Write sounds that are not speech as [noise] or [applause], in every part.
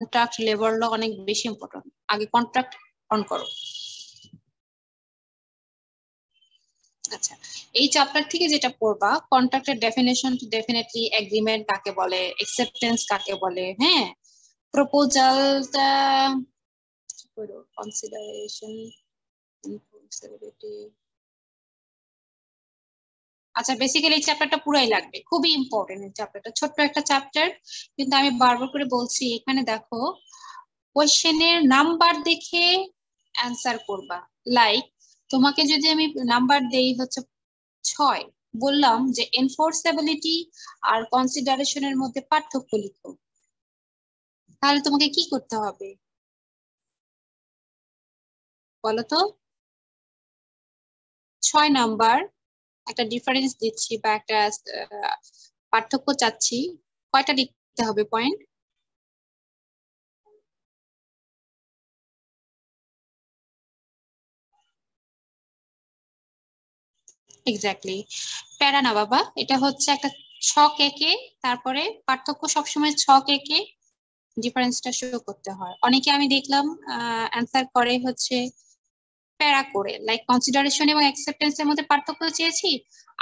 Contract labour law অনেক বেশি important আগে কন্ট্রাক্ট অন করো। আচ্ছা এই চ্যাপ্টার থেকে যেটা পড়বা কন্ট্রাক্টের ডেফিনেশন ডেফিনেটলি এগ্রিমেন্ট কাকে বলে অ্যাকসেপ্টেন্স কাকে বলে হ্যাঁ? প্রপোজালটা কনসিডারেশন আচ্ছা বেসিক্যালি এই চ্যাপ্টারটা পুরাই লাগবে। খুবই ইম্পর্টেন্ট এই চ্যাপ্টারটা ছোট্ট একটা চ্যাপ্টার কিন্তু আমি বারবার করে বলছি, এখানে দেখো কোয়েশ্চেনের নাম্বার দেখে অ্যান্সার করবা। লাইক তোমাকে যদি আমি নাম্বার দেই হচ্ছে ছয়, বললাম যে এনফোর্সেবিলিটি আর কনসিডারেশনের মধ্যে পার্থক্য লিখো। তাহলে তোমাকে কি করতে হবে? বলতো ছয় নাম্বার একটা ডিফারেন্স দিচ্ছি বা একটা পার্থক্য চাচ্ছি। কয়টা লিখতে হবে পয়েন্ট এক্স্যাক্টলি প্যারা না বাবা, এটা হচ্ছে একটা ছক একে, তারপরে পার্থক্য সবসময় ছক একে ডিফারেন্সটা শো করতে হয়। অনেকে আমি দেখলাম, আহ অ্যান্সার করে হচ্ছে প্যারা করে লাইক কনসিডারেশন এবং অ্যাকসেপ্টেন্স এর মধ্যে পার্থক্য চেয়েছি,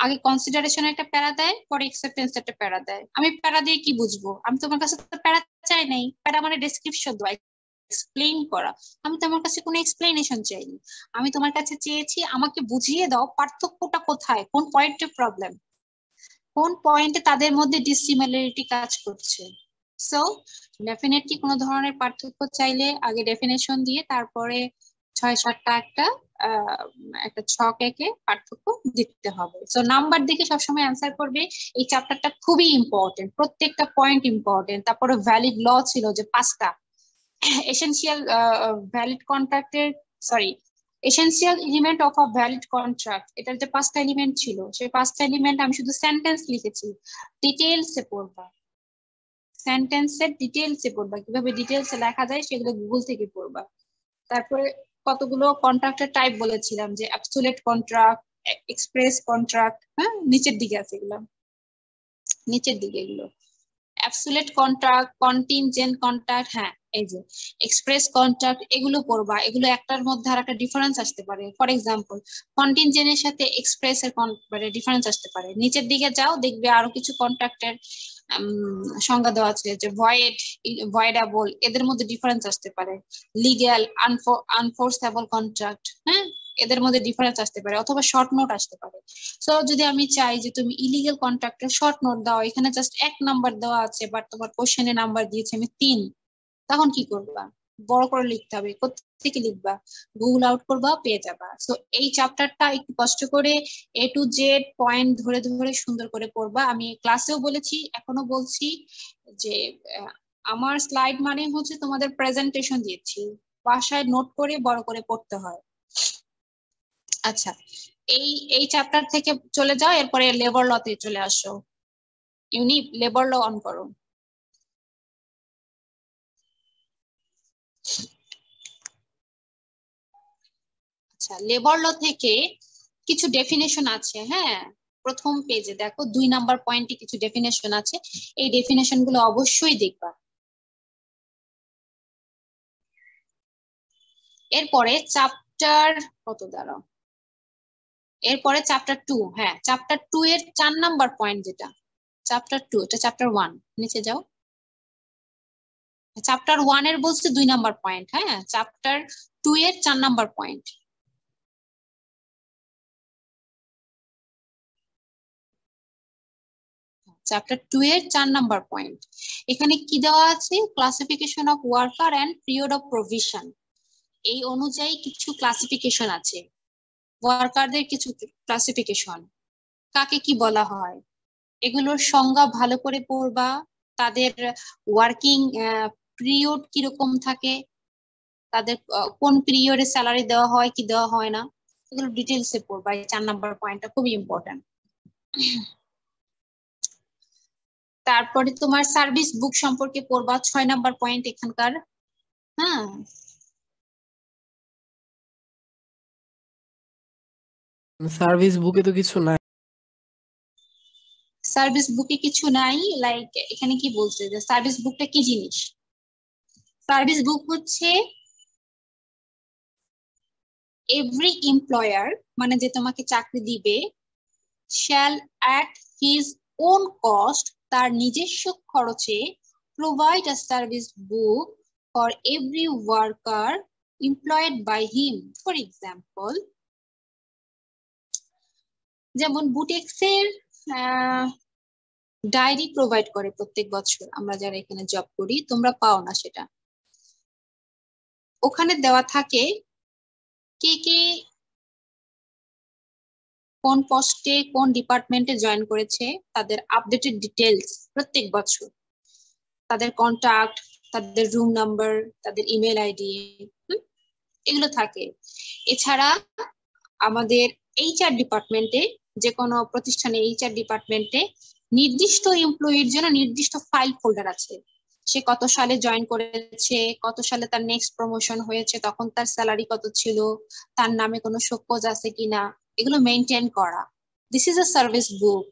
আগে কনসিডারেশন একটা প্যারা দেয়, পরে অ্যাকসেপ্টেন্স একটা প্যারা দেয়। আমি প্যারা দিয়ে কি বুঝব? আমি তোমার কাছে তো প্যারা চাই নাই, প্যারা মানে ডেসক্রিপশন দেওয়া এক্সপ্লেইন করা। আমি তোমার কাছে কোনো এক্সপ্লেনেশন চাইনি। আমি তোমার কাছে চেয়েছি, আমাকে বুঝিয়ে দাও পার্থক্যটা কোথায়, কোন পয়েন্টে প্রবলেম কোন পয়েন্টে তাদের মধ্যে ডিসিমিলারিটি কাজ করছে। সো ডেফিনেটলি কোনো ধরনের পার্থক্য চাইলে আগে ডেফিনেশন দিয়ে, তারপরে ছয় সাতটা একটা একটা ছক একে পার্থক্য দিতে হবে। সো নাম্বার দেখে সবসময় অ্যান্সার করবে, এই চ্যাপ্টারটা খুবই ইম্পর্টেন্ট প্রত্যেকটা পয়েন্ট ইম্পর্টেন্ট তারপরে ভ্যালিড ল ছিল যে পাঁচটা। Essential valid কন্ট্রাক্টের sorry essential element of a valid contract এটার যে পাঁচটা এলিমেন্ট ছিল, সেই পাঁচটা এলিমেন্ট আমি শুধু সেন্টেন্স লিখেছি ডিটেলসে পড়বা। সেন্টেন্সের ডিটেলসে পড়বা, কীভাবে ডিটেলসে লেখা যায় সেগুলো গুগল থেকে পড়বা। তারপরে কতগুলো কন্ট্রাক্টের টাইপ বলেছিলাম যে অ্যাবসুলেট কন্ট্রাক্ট এক্সপ্রেস কন্ট্রাক্ট হ্যাঁ নিচের দিকে আছে এগুলো। নিচের দিকে এগুলো। অ্যাবসুলেট কন্ট্রাক্ট কন্টিনজেন্ট কন্ট্রাক্ট হ্যাঁ এই যে এক্সপ্রেস কন্ট্রাক্ট এগুলো পড়বা এগুলো একটার মধ্যে আর একটা ডিফারেন্স আসতে পারে। ফর এক্সাম্পল কন্টিনজেন্টের সাথে এক্সপ্রেস এর মানে ডিফারেন্স আসতে পারে। নিচের দিকে যাও, দেখবে আরও কিছু কন্ট্রাক্টের সংজ্ঞা দেওয়া আছে যে ভয়েড ভয়েডাবল এদের মধ্যে ডিফারেন্স আসতে পারে। লিগ্যাল আনফোর্সেবল কন্ট্রাক্ট হ্যাঁ? এদের মধ্যে ডিফারেন্স আসতে পারে, অথবা শর্ট নোট আসতে পারে। সো যদি আমি চাই যে তুমি ইলিগাল কন্ট্রাক্টের শর্ট নোট দাও, এখানে জাস্ট এক নাম্বার দেওয়া আছে বাট তোমার কোশ্চেনে নাম্বার দিয়েছে আমি তিন, তখন কি করবা? বড় করে লিখতে হবে থেকে লিখবা? গুগল আউট করবা, পেয়ে যাবা। তো এই চ্যাপ্টারটা একটু কষ্ট করে এ টু জেড পয়েন্ট ধরে ধরে সুন্দর করে পড়বা। আমি ক্লাসেও বলেছি, এখনও বলছি যে আমার স্লাইড মানে হচ্ছে তোমাদের প্রেজেন্টেশন দিয়েছি বাসায় নোট করে বড় করে পড়তে হয়। আচ্ছা এই এই চ্যাপ্টার থেকে চলে যাও, এরপরে লেবার লতে চলে আসো। ইউনি লেবার ল অন করো। আচ্ছা লেবার ল থেকে কিছু ডেফিনেশন আছে হ্যাঁ? প্রথম পেজে দেখো, দুই নাম্বার পয়েন্টে কিছু ডেফিনেশন আছে। এই ডেফিনেশনগুলো অবশ্যই দেখবা। এরপরে চ্যাপ্টার কত দাঁড়াও? এরপরে চ্যাপ্টার টু হ্যাঁ চ্যাপ্টার টু এর চার নাম্বার পয়েন্ট যেটা। চ্যাপ্টার টু এটা চ্যাপ্টার ওয়ান নিচে যাও। চ্যাপ্টার ওয়ানের বলছে দুই নাম্বার পয়েন্ট হ্যাঁ? চ্যাপ্টার টু এর চার নাম্বার পয়েন্ট চ্যাপ্টার টু এর চার নাম্বার পয়েন্ট এখানে কি দেওয়া আছে? Classification of worker and period of provision এই অনুযায়ী কিছু ক্লাসিফিকেশন আছে। ওয়ার্কারদের কিছু ক্লাসিফিকেশন কাকে কি বলা হয়? এগুলোর সংজ্ঞা ভালো করে পড়বা। তাদের ওয়ার্কিং পিরিয়ড কীরকম থাকে? তাদের কোন পিরিয়ডে স্যালারি দেওয়া হয়, কি দেওয়া হয় না? এগুলো ডিটেলসে পড়বা। এই চার নাম্বার পয়েন্টটা খুবই ইম্পর্টেন্ট তারপরে তোমার সার্ভিস বুক সম্পর্কে পড়বা ছয় নাম্বার পয়েন্ট এখানকার। হ্যাঁ? সার্ভিস বুকে তো কিছু নাই। সার্ভিস বুকে কিছু নাই লাইক এখানে কি বলছে যে সার্ভিস বুকটা কি জিনিস? সার্ভিস বুক হচ্ছে এভরি এমপ্লয়ার মানে যে তোমাকে চাকরি দিবে shall at his own cost তার নিজস্ব খরচে provide a service book for every worker employed by him for example যেমন বুটেক্সের ডায়েরি প্রোভাইড করে প্রত্যেক বছর। আমরা যারা এখানে জব করি, তোমরা পাও না সেটা। ওখানে দেওয়া থাকে কে কে কোন পোস্টে কোন ডিপার্টমেন্টে জয়েন করেছে, তাদের আপডেটেড ডিটেলস প্রত্যেক বছর। তাদের কন্টাক্ট তাদের রুম নাম্বার তাদের ইমেল আইডি এগুলো থাকে। এছাড়া আমাদের এইচআর ডিপার্টমেন্টে যে কোনো প্রতিষ্ঠানে এইচআর ডিপার্টমেন্টে নির্দিষ্ট এমপ্লয়ির জন্য নির্দিষ্ট ফাইল ফোল্ডার আছে। সে কত সালে জয়েন করেছে, কত সালে তার নেক্সট প্রমোশন হয়েছে, তখন তার স্যালারি কত ছিল, তার নামে কোনো শোকজ আছে কিনা এগুলো মেনটেন করা। This is a service book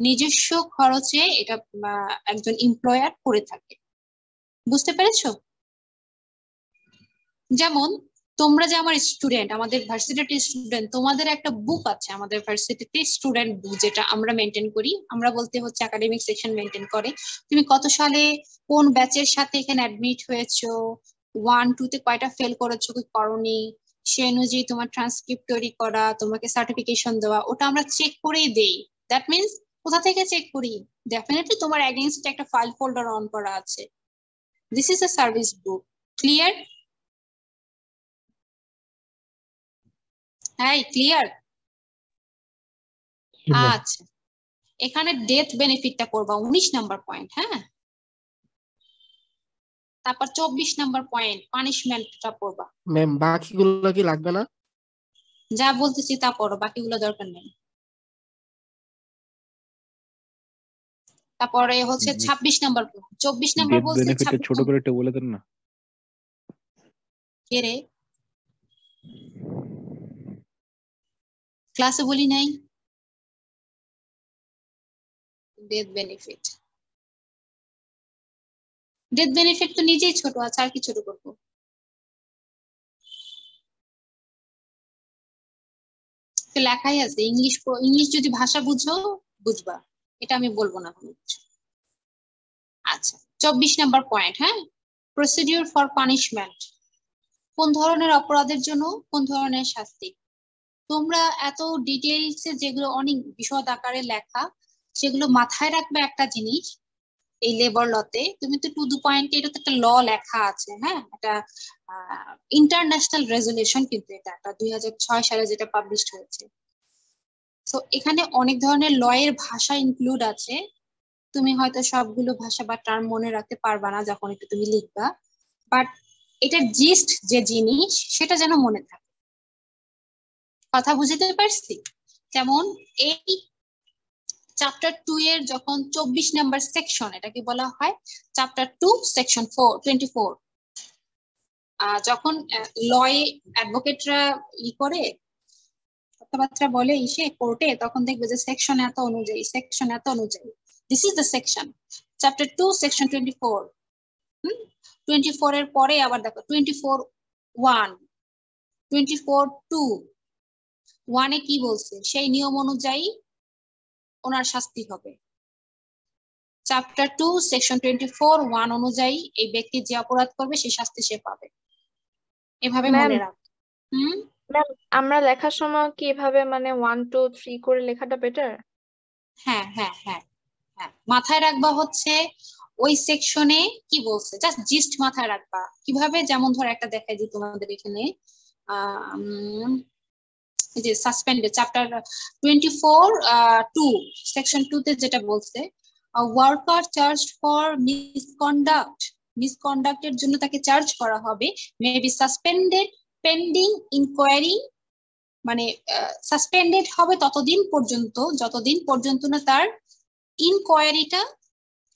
নিজস্ব খরচে এটা একজন এমপ্লয়ার করে থাকে। বুঝতে পেরেছ? যেমন, তোমরা যে আমার স্টুডেন্ট আমাদের ভার্সিটি স্টুডেন্ট তোমাদের একটা বুক আছে আমাদের ভার্সিটিতে স্টুডেন্ট বুক যেটা আমরা মেনটেন করি। আমরা বলতে হচ্ছে একাডেমিক সেকশন মেনটেন করে। তুমি কত সালে কোন ব্যাচের সাথে এখানে অ্যাডমিট হয়েছো? ওয়ান টু তে কয়টা ফেল করেছ? কি করনি? সে অনুযায়ী তোমার ট্রান্সক্রিপ্ট তৈরি করা তোমাকে সার্টিফিকেশন দেওয়া ওটা আমরা চেক করেই দেই। দ্যাট মিনস কোথা থেকে চেক করি? ডেফিনেটলি তোমার এগেনস্ট একটা ফাইল ফোল্ডার অন করা আছে। This is a service book clear হ্যাঁ ক্লিয়ার আচ্ছা। এখানে ডেথ বেনিফিটটা করবা উনিশ নাম্বার পয়েন্ট হ্যাঁ? তারপর চব্বিশ নাম্বার পয়েন্ট পানিশমেন্টটা পড়বা। ম্যাম বাকিগুলো কি লাগবে না? যা বলতেছি তা পড়ো বাকিগুলো দরকার নেই। তারপরে হচ্ছে ছাব্বিশ নাম্বার চব্বিশ নাম্বার বলছে ছোট করে একটু বলে দেন না। কে রে? ক্লাসে বলি নাই? ডেথ বেনিফিট ডেথ বেনিফিট তো নিজেই ছোট আছে, আর কি ছোট করব? লেখাই আছে, ইংলিশ ইংলিশ যদি ভাষা বুঝো, বুঝবা। এটা আমি বলব না কোনো আচ্ছা চব্বিশ নাম্বার পয়েন্ট হ্যাঁ? প্রসিডিউর ফর পানিশমেন্ট কোন ধরনের অপরাধের জন্য, কোন ধরনের শাস্তি? তোমরা এত ডিটেইলসে যেগুলো অনেক বিশদ আকারে লেখা, সেগুলো মাথায় রাখবে একটা জিনিস এই লেবার লতে তুমি তো টু দু পয়েন্ট এটা তো একটা ল লেখা আছে হ্যাঁ? এটা ইন্টারন্যাশনাল রেজুলেশন কিন্তু এটা, একটা দুই ছয় সালে যেটা পাবলিশ হয়েছে। তো এখানে অনেক ধরনের ল এর ভাষা ইনক্লুড আছে। তুমি হয়তো সবগুলো ভাষা বা টার্ম মনে রাখতে পারবা না যখন একটু তুমি লিখবা। বাট এটার জিস্ট যে জিনিস, সেটা যেন মনে থাকে। কথা বুঝতে পারছি? যেমন এই চ্যাপ্টার টু এর যখন চব্বিশ নাম্বার সেকশন এটাকে বলা হয় chapter two section four twenty four যখন লয়ে অ্যাডভোকেটরা ই করে, কথাবার্তা বলে ইসে কোর্টে তখন দেখবে যে সেকশন এত অনুযায়ী সেকশন এত অনুযায়ী। This is the section chapter two section twenty four twenty four এর পরে আবার দেখো twenty four one twenty four two ওয়ানে কি বলছে? সেই নিয়ম অনুযায়ী ওনার শাস্তি হবে। Chapter two section twenty four one অনুযায়ী এই ব্যক্তি যে অপরাধ করবে সেই শাস্তি সে পাবে। এভাবে মনে রাখ। হুম? আমরা লেখার সময় কি এভাবে মানে ওয়ান টু থ্রি করে লেখাটা বেটার হ্যাঁ হ্যাঁ হ্যাঁ হ্যাঁ। মাথায় রাখবা হচ্ছে ওই সেকশনে কি বলছে? জাস্ট জিস্ট মাথায় রাখবা। কীভাবে? যেমন ধর একটা দেখাই দিই তোমাদের এখানে এই যে suspended chapter twenty four two section two তে যেটা বলছে ওয়ার্কার চার্জ ফর মিসকন্ডাক্ট মিসকন্ডাক্টের জন্য তাকে চার্জ করা হবে may be suspended pending inquiry মানে সাসপেন্ডেড হবে ততদিন পর্যন্ত, যতদিন পর্যন্ত না তার ইনকোয়ারিটা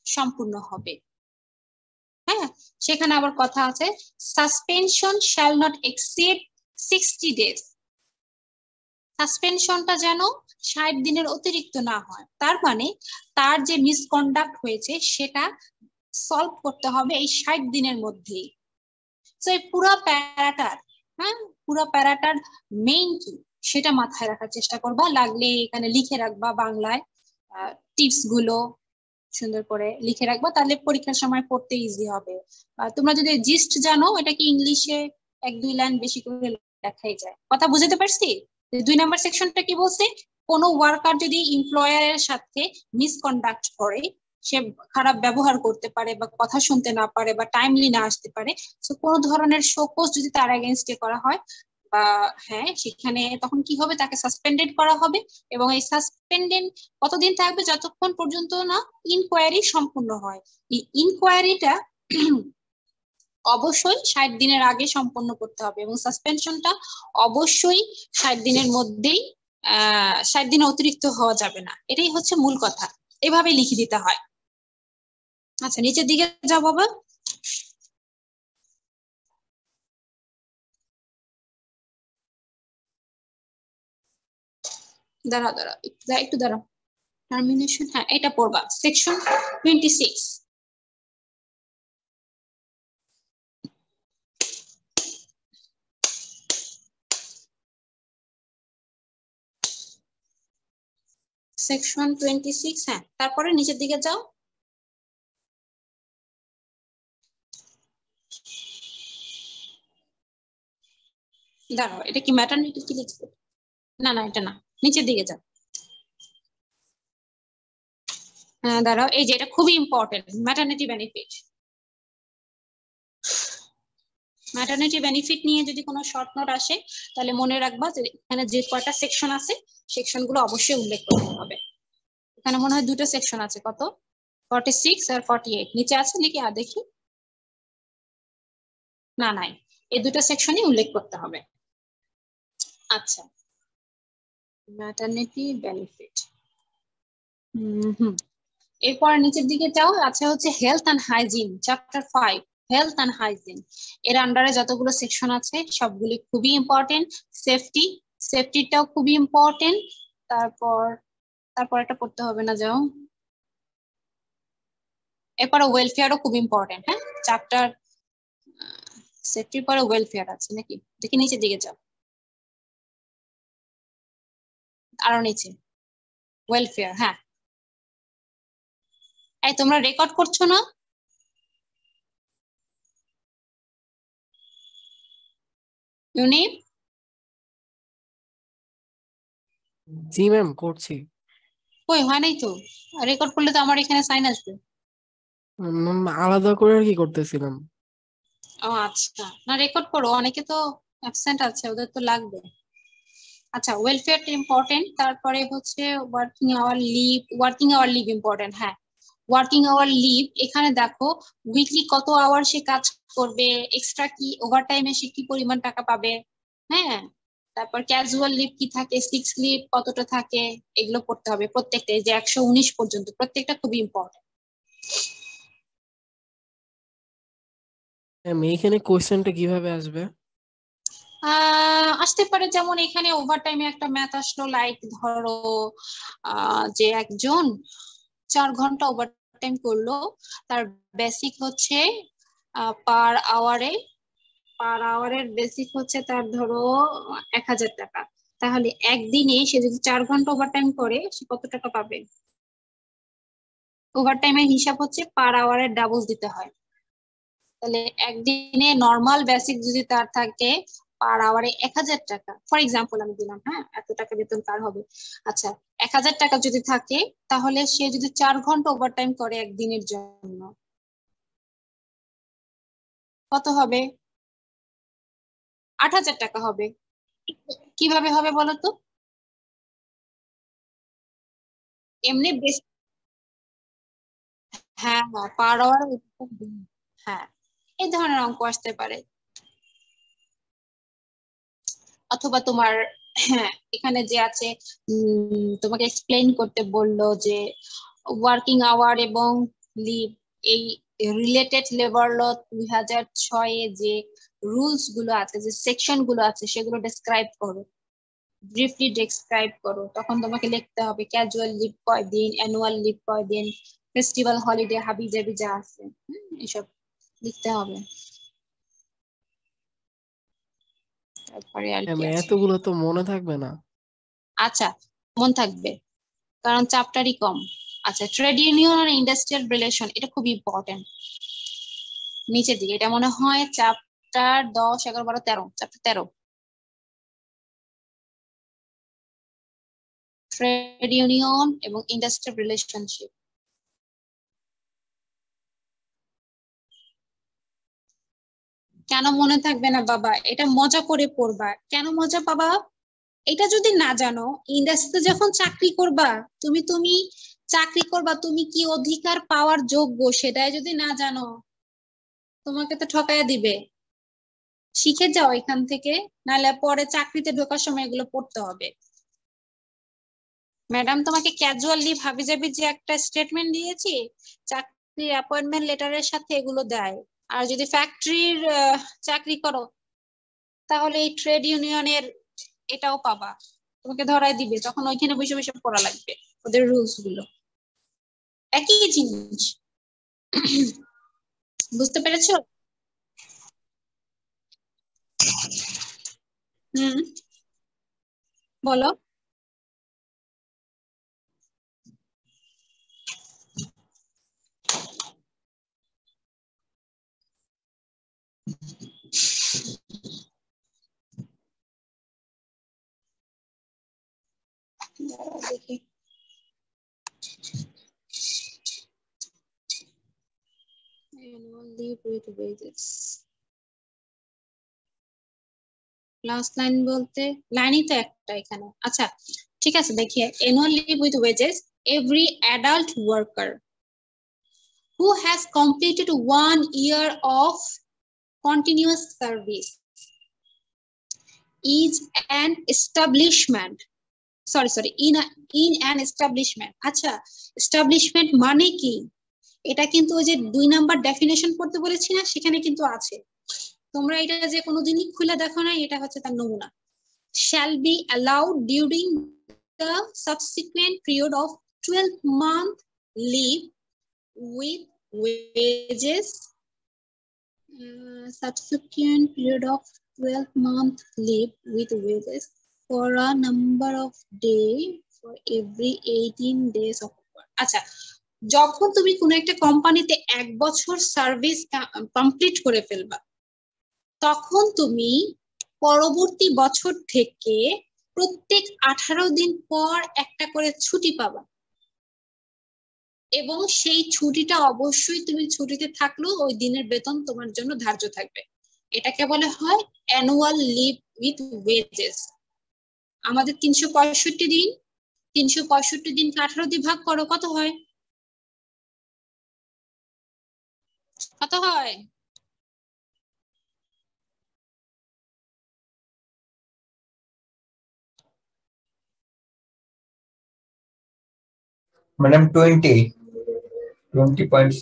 সম্পূর্ণ হবে। হ্যাঁ সেখানে আবার কথা আছে suspension shall not exceed sixty days সাসপেনশনটা যেন ষাট দিনের অতিরিক্ত না হয়। তার মানে তার যে মিসকন্ডাক্ট হয়েছে, সেটা সলভ করতে হবে এই ষাট দিনের মধ্যেই। তো এই পুরো প্যারাটার হ্যাঁ? পুরো প্যারাটার মেইন কি? সেটা মাথায় রাখার চেষ্টা করবা। লাগলে এখানে লিখে রাখবা বাংলায় টিপসগুলো সুন্দর করে লিখে রাখবা। তাহলে পরীক্ষার সময় পড়তে ইজি হবে। তোমরা যদি জিস্ট জানো, এটা কি ইংলিশে এক দুই লাইন বেশি করে লেখাই যায়। কথা বুঝতে পারছি? দুই নাম্বার সেকশনটা কি বলছে? কোনো ওয়ার্কার যদি এমপ্লয়ারের সাথে মিসকন্ডাক্ট করে, সে খারাপ ব্যবহার করতে পারে বা কথা শুনতে না পারে বা টাইমলি না আসতে পারে, তো কোনো ধরনের শোকোজ যদি তার এগেনস্টে করা হয়, বা হ্যাঁ সেখানে তখন কি হবে? তাকে সাসপেন্ডেড করা হবে এবং এই সাসপেন্ডেড কতদিন থাকবে? যতক্ষণ পর্যন্ত না ইনকোয়ারি সম্পূর্ণ হয়। এই ইনকোয়ারিটা অবশ্যই ষাট দিনের আগে সম্পন্ন করতে হবে এবং সাসপেনশনটা অবশ্যই ষাট দিনের মধ্যেই ষাট দিন অতিরিক্ত হওয়া যাবে না। এটাই হচ্ছে মূল কথা। এভাবে লিখে দিতে হয়। আচ্ছা নিচের দিকে যাও বাবা। দাঁড়া দাঁড়া একটু দাঁড়া টার্মিনেশন হ্যাঁ এটা পড়বা। Section twenty six section twenty six হ্যাঁ তারপরে নিচের দিকে যাও। দাঁড়াও, এটা কি ম্যাটারনিটি কি লিখছে? না না, এটা না, নিচের দিকে যাও। হ্যাঁ দাঁড়াও, এই যে এটা খুবই important maternity benefit maternity benefit নিয়ে যদি কোনো শর্ট নোট আসে, তাহলে মনে রাখবা যে এখানে যে কয়টা সেকশন আছে সেকশনগুলো অবশ্যই উল্লেখ করতে হবে। এখানে মনে হয় দুটো সেকশন আছে, কত? ফর্টি সিক্স আর ফর্টি এইট নিচে আছে নাকি? আর দেখি। না, নাই। এই দুটো সেকশনই উল্লেখ করতে হবে। আচ্ছা। ম্যাটারনিটি বেনিফিট হুম হুম। এরপর নিচের দিকে যাও, আছে হচ্ছে health and hygiene chapter five health and hygiene এর আন্ডারে যতগুলো সেকশন আছে, সবগুলি খুবই ইম্পর্টেন্ট সেফটি সেফটিটাও খুবই ইম্পর্টেন্ট তারপর তারপর এটা পড়তে হবে না, যাও। এরপরে ওয়েলফেয়ারও খুব ইম্পর্টেন্ট হ্যাঁ? চ্যাপ্টার সেফটির পরে ওয়েলফেয়ার আছে, নাকি? দেখি নিচের দিকে যাও। আরও নিচে। ওয়েলফেয়ার হ্যাঁ। এই তোমরা রেকর্ড করছ না? ইউনিট জি ম্যাম করছি। কই হয় নাই তো? রেকর্ড করলে তো আমার এখানে সাইন আসবে। আলাদা করে আর কি করতেছিলাম ও আচ্ছা। না রেকর্ড করো। অনেকে তো অ্যাবসেন্ট আছে ওদের তো লাগবে। আচ্ছা ওয়েলফেয়ারটা ইম্পর্টেন্ট তারপরে হচ্ছে working hour leave working hour leave important হ্যাঁ। ওয়ার্কিং আওয়ার লিভ এখানে দেখো উইকলি কত আওয়ার সে কাজ করবে এক্সট্রা কি ওভার টাইমে সে কি পরিমাণ টাকা পাবে হ্যাঁ? তারপর ক্যাজুয়াল লিভ কি থাকে সিক্স লিভ কতটা থাকে এগুলো পড়তে হবে প্রত্যেকটা যে একশো উনিশ পর্যন্ত প্রত্যেকটা খুবই ইম্পর্টেন্ট এইখানে কোশ্চেনটা কীভাবে আসবে? আসতে পারে যেমন এখানে ওভার টাইমে একটা ম্যাথ আসলো লাইক ধরো আহ যে একজন চার ঘণ্টা ওভার টাইম করল। তার বেসিক হচ্ছে পার আওয়ারে পার আওয়ারের বেসিক হচ্ছে তার ধরো এক হাজার টাকা। তাহলে একদিনে সে যদি চার ঘণ্টা ওভার টাইম করে, সে কত টাকা পাবে? ওভার টাইমের হিসাব হচ্ছে পার আওয়ারের ডাবল দিতে হয়। তাহলে একদিনে নর্মাল বেসিক যদি তার থাকে পার আওয়ারে এক হাজার টাকা। ফর এক্সাম্পল আমি দিলাম হ্যাঁ? এত টাকা বেতন কার হবে। আচ্ছা এক হাজার টাকা যদি থাকে, তাহলে সে যদি চার ঘণ্টা ওভার টাইম করে একদিনের জন্য, কত হবে? আট হাজার টাকা হবে। কীভাবে হবে বলো তো? এমনি বেশ হ্যাঁ হ্যাঁ পার আওয়ার হ্যাঁ এই ধরনের অঙ্ক আসতে পারে। অথবা তোমার, এখানে যে আছে তোমাকে এক্সপ্লেইন করতে বলল যে ওয়ার্কিং আওয়ার এবং লিভ এই রিলেটেড লেবার ল দুই হাজার ছয়ে যে রুলসগুলো আছে, যে সেকশনগুলো আছে, সেগুলো ডেসক্রাইব করো। ব্রিফলি ডেসক্রাইব করো। তখন তোমাকে লিখতে হবে ক্যাজুয়াল লিভ কয়দিন অ্যানুয়াল লিভ কয়দিন ফেস্টিভ্যাল হলিডে হাবি জাবি যা আছে এসব লিখতে হবে। তারপরে আর কি আছে। এতগুলো তো মনে থাকবে না। আচ্ছা মন থাকবে। কারণ চাপটারই কম। আচ্ছা ট্রেড ইউনিয়ন আর ইন্ডাস্ট্রিয়াল রিলেশন এটা খুব ইম্পর্টেন্ট নিচের দিকে এটা মনে হয় চ্যাপ্টার দশ এগারো বারো তেরো চ্যাপ্টার তেরো। ট্রেড ইউনিয়ন এবং ইন্ডাস্ট্রিয়াল রিলেশনশিপ কেন মনে থাকবে না বাবা? এটা মজা করে পড়বা। কেন মজা বাবা এটা যদি না জানো ইন্ডাস্ট্রিতে যখন চাকরি করবা, তুমি তুমি চাকরি করবা, তুমি কি অধিকার পাওয়ার যোগ্য সেটাই যদি না জানো, তোমাকে তো ঠকাইয়া দিবে। শিখে যাও এখান থেকে, নাহলে পরে চাকরিতে ঢোকার সময় এগুলো পড়তে হবে। ম্যাডাম, তোমাকে ক্যাজুয়ালি ভাবি যাবি যে একটা স্টেটমেন্ট দিয়েছি, চাকরির অ্যাপয়েন্টমেন্ট লেটারের সাথে এগুলো দেয়। আর যদি ফ্যাক্টরির চাকরি করো, তাহলে এই ট্রেড ইউনিয়নের এটাও পাবা। তোমাকে ধরাই দিবে, তখন ওইখানে বসে বসে পড়া লাগবে, ওদের রুলসগুলো। একই জিনিস। বুঝতে পেরেছ? হুম। বলো। দেখি annual leave with wages last line বলতে লাইনই তো একটা এখানে আচ্ছা ঠিক আছে দেখি annual leave with wages every adult worker who has completed one year of continuous service is an establishment sorry sorry in in an establishment আচ্ছা এস্টাবলিশমেন্ট মানে কি? এটা কিন্তু ওই যে দুই নাম্বার ডেফিনেশন করতে বলেছি না, সেখানে কিন্তু আছে। তোমরা এটা যে কোনোদিনই খুলে দেখো না, এটা হচ্ছে তার নমুনা। Shall be allowed during the subsequent period of twelve month leave with wages subsequent period of 12 month leave with wages. For a number of day for every 18 days of আচ্ছা যখন তুমি কোন একটা কোম্পানিতে এক বছর সার্ভিস কমপ্লিট করে ফেলবা, তখন তুমি পরবর্তী বছর থেকে প্রত্যেক আঠারো দিন পর একটা করে ছুটি পাবা। এবং সেই ছুটিটা অবশ্যই তুমি ছুটিতে থাকলেও ওই দিনের বেতন তোমার জন্য ধার্য থাকবে। এটাকে বলে হয় অ্যানুয়াল লিভ উইথ ওয়েজেস আমাদের তিনশো পঁয়ষট্টি দিন তিনশো পঁয়ষট্টি দিনকে আঠারো দিয়ে ভাগ করো কত হয়? কত হয়? Madam twenty twenty point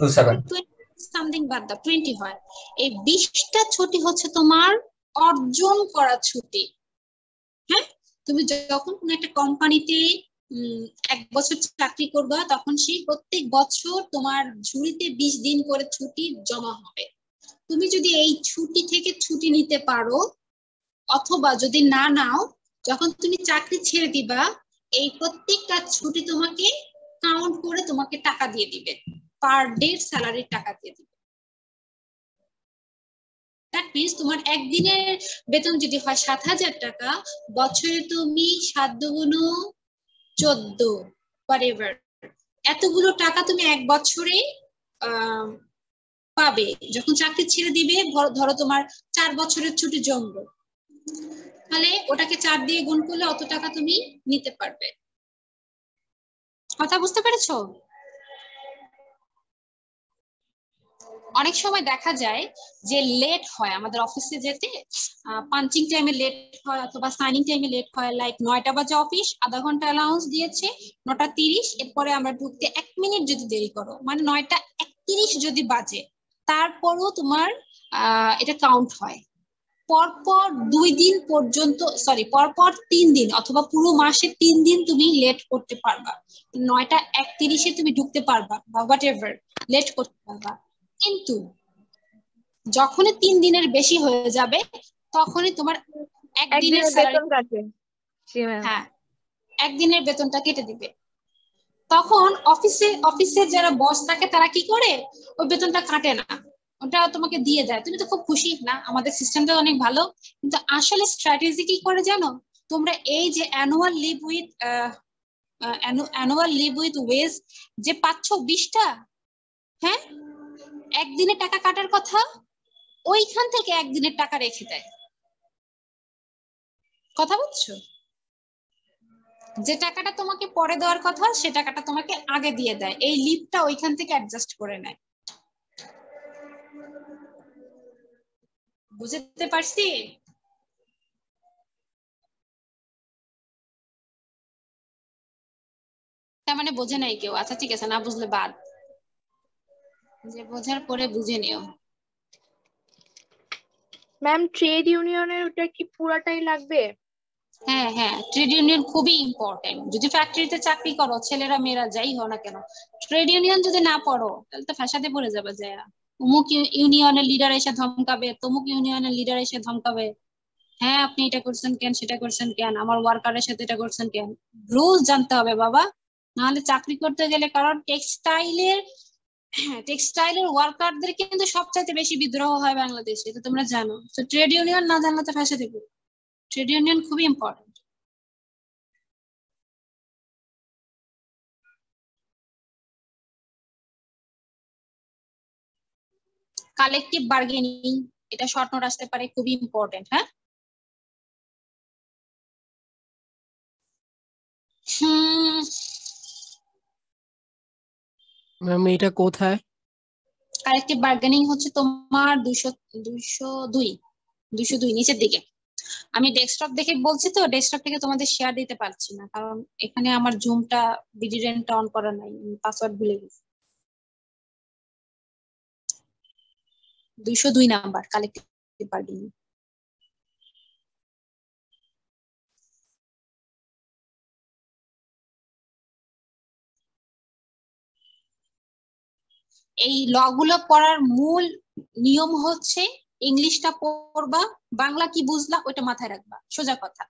two seven something বাদ দাও টোয়েন্টি হয়। এই বিশটা ছুটি হচ্ছে তোমার অর্জন করা ছুটি। হ্যাঁ? তুমি যখন কোনো একটা কোম্পানিতে এক বছর চাকরি করবা, তখন সেই প্রত্যেক বছর তোমার ঝুড়িতে বিশ দিন করে ছুটি জমা হবে। তুমি যদি এই ছুটি থেকে ছুটি নিতে পারো, অথবা যদি না নাও, যখন তুমি চাকরি ছেড়ে দিবা, এই প্রত্যেকটা ছুটি তোমাকে কাউন্ট করে তোমাকে টাকা দিয়ে দিবে। পার ডে স্যালারির টাকা দিয়ে দিবে। দ্যাট তোমার একদিনের বেতন যদি হয় সাত হাজার টাকা, বছরে তুমি সাত দুগুণ চোদ্দ এতগুলো টাকা তুমি এক বছরে পাবে। যখন চাকরি ছেড়ে দিবে, ধরো তোমার চার বছরের ছুটি জমবে তাহলে ওটাকে চার দিয়ে গুণ করলে অত টাকা তুমি নিতে পারবে। কথা বুঝতে পেরেছ? অনেক সময় দেখা যায় যে লেট হয়, আমাদের অফিসে যেতে পাঞ্চিং টাইমে লেট হয় অথবা সাইনিং টাইমে লেট হয়। লাইক নয়টা বাজে অফিস আধা ঘণ্টা অ্যালাউন্স দিয়েছে, নটা তিরিশ, এরপরে আমরা ঢুকতে এক মিনিট যদি দেরি করো মানে নয়টা একত্রিশ যদি বাজে, তারপরও তোমার এটা কাউন্ট হয়। পরপর দুই দিন পর্যন্ত সরি পরপর তিন দিন অথবা পুরো মাসে তিন দিন তুমি লেট করতে পারবা। নয়টা একত্রিশে তুমি ঢুকতে পারবা বা হোয়াট এভার লেট করতে পারবা। কিন্তু যখনই তিন দিনের বেশি হয়ে যাবে তখনই তোমার একদিনের বেতন হ্যাঁ একদিনের বেতনটা কেটে দিবে। তখন অফিসে অফিসের যারা বস থাকে তারা কি করে? ওই বেতনটা কাটে না। ওটা তোমাকে দিয়ে দেয়। তুমি তো খুব খুশি না? আমাদের সিস্টেমটা অনেক ভালো। কিন্তু আসলে স্ট্র্যাটেজি কি করে জানো? তোমরা এই যে annual leave with annual leave with wage যে পাচ্ছ বিশটা হ্যাঁ? একদিনে টাকা কাটার কথা, ওইখান থেকে একদিনের টাকা রেখে দেয়। কথা বুঝছ? যে টাকাটা তোমাকে পরে দেওয়ার কথা, সে টাকাটা তোমাকে আগে দিয়ে দেয়। এই লিভটা ওইখান থেকে অ্যাডজাস্ট করে নেয়। বুঝতে পারছি? তার মানে বোঝে নাই কেউ। আচ্ছা ঠিক আছে, না বুঝলে বাদ। যে বোঝার পরে বুঝে নিও। ম্যাম ট্রেড ইউনিয়নের ওটা কি পুরাটাই লাগবে? হ্যাঁ হ্যাঁ ট্রেড ইউনিয়ন খুবই ইম্পর্টেন্ট যদি ফ্যাক্টরিতে চাকরি করো ছেলেরা মেয়েরা যাই হও না কেন ট্রেড ইউনিয়ন যদি না পড়ো তাহলে তো ফ্যাসাদে পড়ে যাবে যে অমুক ইউনিয়নের লিডার এসে ধমকাবে তমুক ইউনিয়নের লিডার এসে ধমকাবে। হ্যাঁ আপনি এটা করছেন কেন সেটা করছেন কেন আমার ওয়ার্কারের সাথে এটা করছেন কেন? রুলস জানতে হবে বাবা। নাহলে চাকরি করতে গেলে কারণ টেক্সটাইলের টেক্সটাইলের ওয়ার্কারদের কিন্তু সবচাইতে বেশি বিদ্রোহ হয় বাংলাদেশে, এটা তোমরা জানো। তো ট্রেড ইউনিয়ন না জানলে তো ফ্যাসা দেবে। ট্রেড ইউনিয়ন খুবই ইম্পর্টেন্ট কালেকটিভ বার্গেনিং এটা শর্ট নোট আসতে পারে, খুবই ইম্পর্টেন্ট হ্যাঁ? হুম ম্যাম এটা কোথায়? কালেকটিভ বার্গেনিং হচ্ছে তোমার দুইশো দুইশো দুই দুইশো দুই, নিচের দিকে। আমি ডেস্কটপ দেখে বলছি তো ডেস্কটপ থেকে তোমাদের শেয়ার দিতে পারছি না, কারণ এখানে আমার জুমটা বিডিরেনটা অন করা নাই পাসওয়ার্ড ভুলে গেছি। দুইশো দুই নাম্বার কালেকটিভ বার্গেনিং এই ল গুলো পড়ার মূল নিয়ম হচ্ছে ইংলিশটা পড়বা, বাংলা কি বুঝলা ওইটা মাথায় রাখবা, সোজা কথা।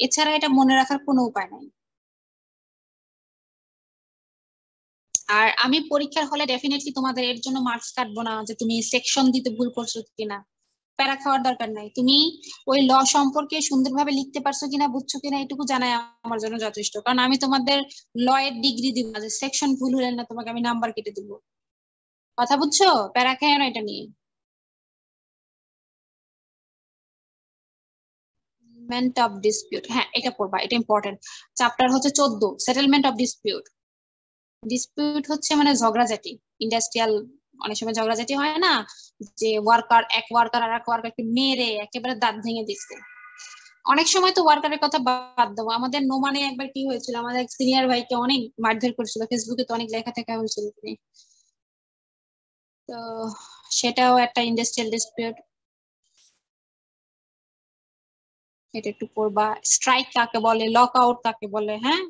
এছাড়া এটা মনে রাখার কোনো উপায় নাই। আর আমি পরীক্ষার হলে ডেফিনেটলি তোমাদের এর জন্য মার্কস কাটবো না যে তুমি সেকশন দিতে ভুল করছ কিনা। প্যারা খাওয়ার দরকার নাই। তুমি ওই ল সম্পর্কে সুন্দরভাবে লিখতে পারছ কিনা, বুঝছ কিনা, এটুকু জানাই আমার জন্য যথেষ্ট। কারণ আমি তোমাদের ল এর ডিগ্রি দিব না, যে সেকশন ভুল হলে না তোমাকে আমি নাম্বার কেটে দিব। কথা বুঝছ? প্যারা খায় না এটা নিয়ে। সেটেলমেন্ট অফ ডিসপিউট হ্যাঁ এটা পড়বা, এটা ইম্পর্টেন্ট চ্যাপ্টার হচ্ছে চোদ্দ সেটেলমেন্ট অফ ডিসপিউট ডিসপিউট হচ্ছে মানে ঝগড়াঝাটি ইন্ডাস্ট্রিয়াল অনেক সময় ঝগড়াঝাটি হয় না, যে ওয়ার্কার এক ওয়ার্কার আর এক ওয়ার্কারকে মেরে একেবারে দাঁত ভেঙে দিচ্ছে। অনেক সময় তো ওয়ার্কারের কথা বাদ দেবো। আমাদের নোমানে একবার কি হয়েছিল? আমাদের সিনিয়র ভাইকে অনেক মারধর করেছিল ফেসবুকে তো অনেক লেখা থাকা হয়েছিল। তিনি তো সেটাও একটা ইন্ডাস্ট্রিয়াল ডিসপিউট এটা একটু পড়বা স্ট্রাইক কাকে বলে? লক আউট কাকে বলে? হ্যাঁ?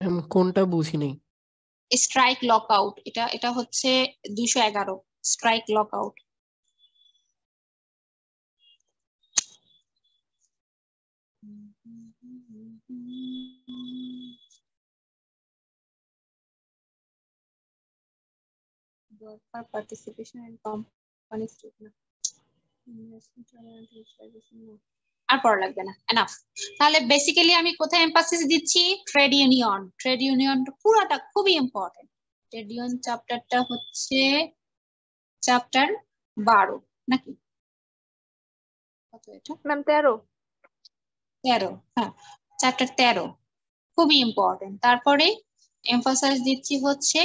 ম্যাম কোনটা বুঝি নেই স্ট্রাইক লক আউট এটা এটা হচ্ছে দুইশো এগারো। Strike lockout worker participation in company statement. আর পড়া লাগবে না এনাফ তাহলে বেসিক্যালি আমি কোথায় এমফাসিস দিচ্ছি? ট্রেড ইউনিয়ন ট্রেড ইউনিয়ন পুরোটা খুবই ইম্পর্টেন্ট ট্রেড ইউনিয়ন চ্যাপ্টারটা হচ্ছে চ্যাপ্টার বারো নাকি? কত এটা? ম্যাম তেরো। তেরো হ্যাঁ চ্যাপ্টার তেরো খুবই ইম্পর্টেন্ট তারপরে এমফাসাইজ দিচ্ছি হচ্ছে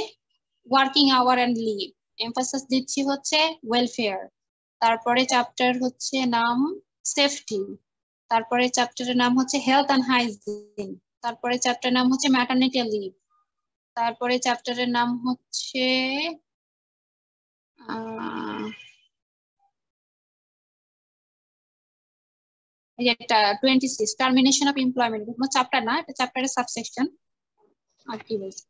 working hour and leave emphasise দিচ্ছি হচ্ছে ওয়েলফেয়ার তারপরে চ্যাপ্টার হচ্ছে নাম সেফটি তারপরে চ্যাপ্টারের নাম হচ্ছে হেলথ অ্যান্ড হাইজিন তারপরে চ্যাপ্টার নাম হচ্ছে ম্যাটার্নিটি লিভ তারপরে চ্যাপ্টারের নাম হচ্ছে একটা twenty six termination of employment কোনো চ্যাপ্টার না, এটা চ্যাপ্টারের সাবসেকশন আর কি বলছে?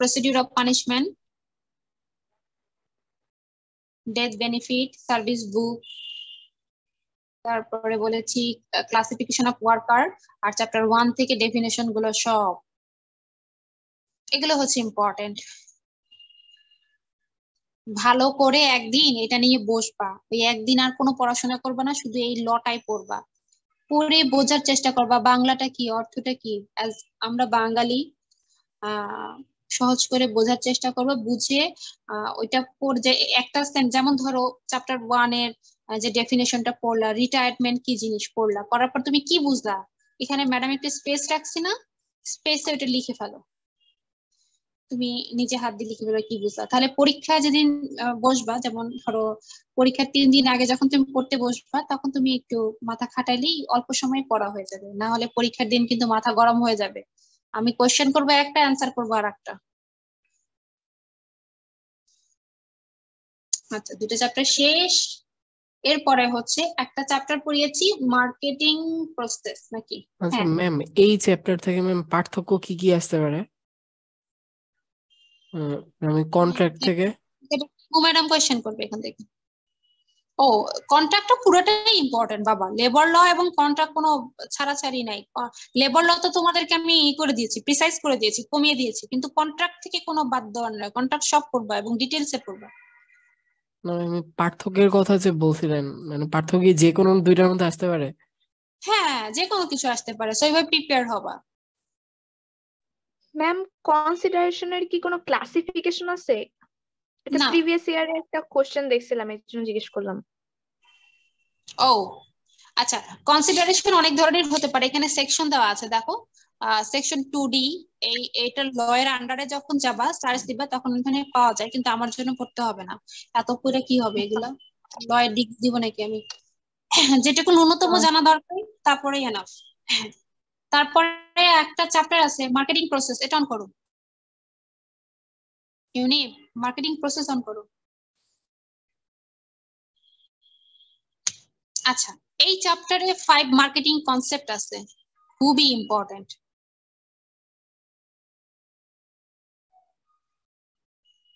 Procedure of punishment death benefit service book তারপরে বলেছি ক্লাসিফিকেশন অফ ওয়ার্কার আর চ্যাপ্টার ওয়ান থেকে ডেফিনেশনগুলো সব। এগুলো হচ্ছে ইম্পর্টেন্ট ভালো করে একদিন এটা নিয়ে বসবা। ওই একদিন আর কোনো পড়াশোনা করবা না, শুধু এই লটাই পড়বা। পড়ে বোঝার চেষ্টা করবা, বাংলাটা কি, অর্থটা কি? আমরা বাঙালি, আহ সহজ করে বোঝার চেষ্টা করব বুঝে ওইটা পড় একটা যেমন ধরো চ্যাপ্টার ওয়ানের আহ, যে ডেফিনেশনটা পড়লা রিটায়ারমেন্ট কি জিনিস পড়লা পড়ার পর তুমি কি বুঝলা? এখানে ম্যাডাম একটা স্পেস রাখছি না স্পেসে ওটা লিখে ফেলো। তুমি নিজে হাত দিয়ে লিখে ফেলো কি বুঝলা। তাহলে পরীক্ষা যেদিন বসবা যেমন ধরো পরীক্ষার তিন দিন আগে যখন তুমি পড়তে বসবা তখন তুমি একটু মাথা খাটাইলেই অল্প সময় পড়া হয়ে যাবে। না হলে পরীক্ষার দিন কিন্তু মাথা গরম হয়ে যাবে। আমি কোয়েশ্চেন করব একটা অ্যান্সার করব আর একটা। আচ্ছা দুটো চ্যাপ্টার শেষ। এরপরে হচ্ছে একটা চ্যাপ্টার পড়িয়েছি মার্কেটিং প্রসেস নাকি? আচ্ছা। ম্যাম এই চ্যাপ্টার থেকে ম্যাম পার্থক্য কি কি আসতে পারে? আমি কন্ট্রাক্ট থেকে ও ম্যাডাম কোয়েশ্চেন করবে এখান থেকে। ও কন্ট্রাক্টটা পুরোটাই ইম্পর্টেন্ট বাবা। লেবার ল এবং কন্ট্রাক্ট কোনো ছাড়াছাড়ি নাই। লেবার ল তো তোমাদেরকে আমি ই করে দিয়েছি প্রিসাইজ করে দিয়েছি কমিয়ে দিয়েছি। কিন্তু কন্ট্রাক্ট থেকে কোনো বাদ দেওয়ার নয়। কন্ট্রাক্ট সব করবা এবং ডিটেলসে পড়বা। না, আমি পার্থক্যের কথা যে বলছিলেন মানে পার্থক্য যে কোনো দুইটার মধ্যে আসতে পারে? হ্যাঁ যে কোনো কিছু আসতে পারে। সো এইভাবে প্রিপেয়ার হবা। ম্যাম কনসিডারেশনের কি কোনো ক্লাসিফিকেশন আছে? এটা। প্রিভিয়াস ইয়ারে একটা কোশ্চেন দেখছিলাম এর জন্য জিজ্ঞেস করলাম। ও আচ্ছা কনসিডারেশন অনেক ধরনের হতে পারে। এখানে সেকশন দেওয়া আছে দেখো। সেকশন টু ডি এই এটা ল এর আন্ডারে যখন যাবা সার্চ দিবা তখন ওখানে পাওয়া যায় কিন্তু আমার জন্য পড়তে হবে না। এত করে কি হবে এগুলো? ল এর দিক দিব নাকি আমি? যেটুকু ন্যূনতম জানা দরকার তারপরে এনাফ তারপরে একটা চ্যাপ্টার আছে মার্কেটিং প্রসেস এটা অন করো। ইউনি মার্কেটিং প্রসেস অন করো। আচ্ছা এই চ্যাপ্টারে ফাইভ মার্কেটিং কনসেপ্ট আছে, খুবই ইম্পর্টেন্ট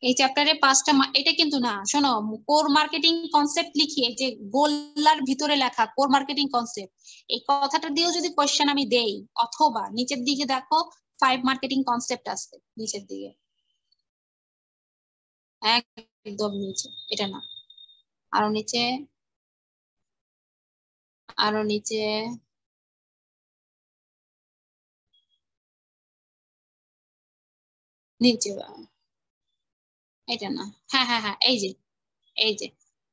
এই চ্যাপ্টারে পাঁচটা এটা কিন্তু না, শোনো কোর মার্কেটিং কনসেপ্ট লিখিয়ে যে গোল্লার ভিতরে লেখা কোর মার্কেটিং কনসেপ্ট এই কথাটা দিয়েও যদি কোশ্চেন আমি দেই, অথবা নিচের দিকে দেখো ফাইভ মার্কেটিং কনসেপ্ট আছে, নিচের দিকে। একদম নিচে, এটা না। আরও নিচে আরও নিচে। নিচে এটা না। হ্যাঁ হ্যাঁ হ্যাঁ এই যে এই যে,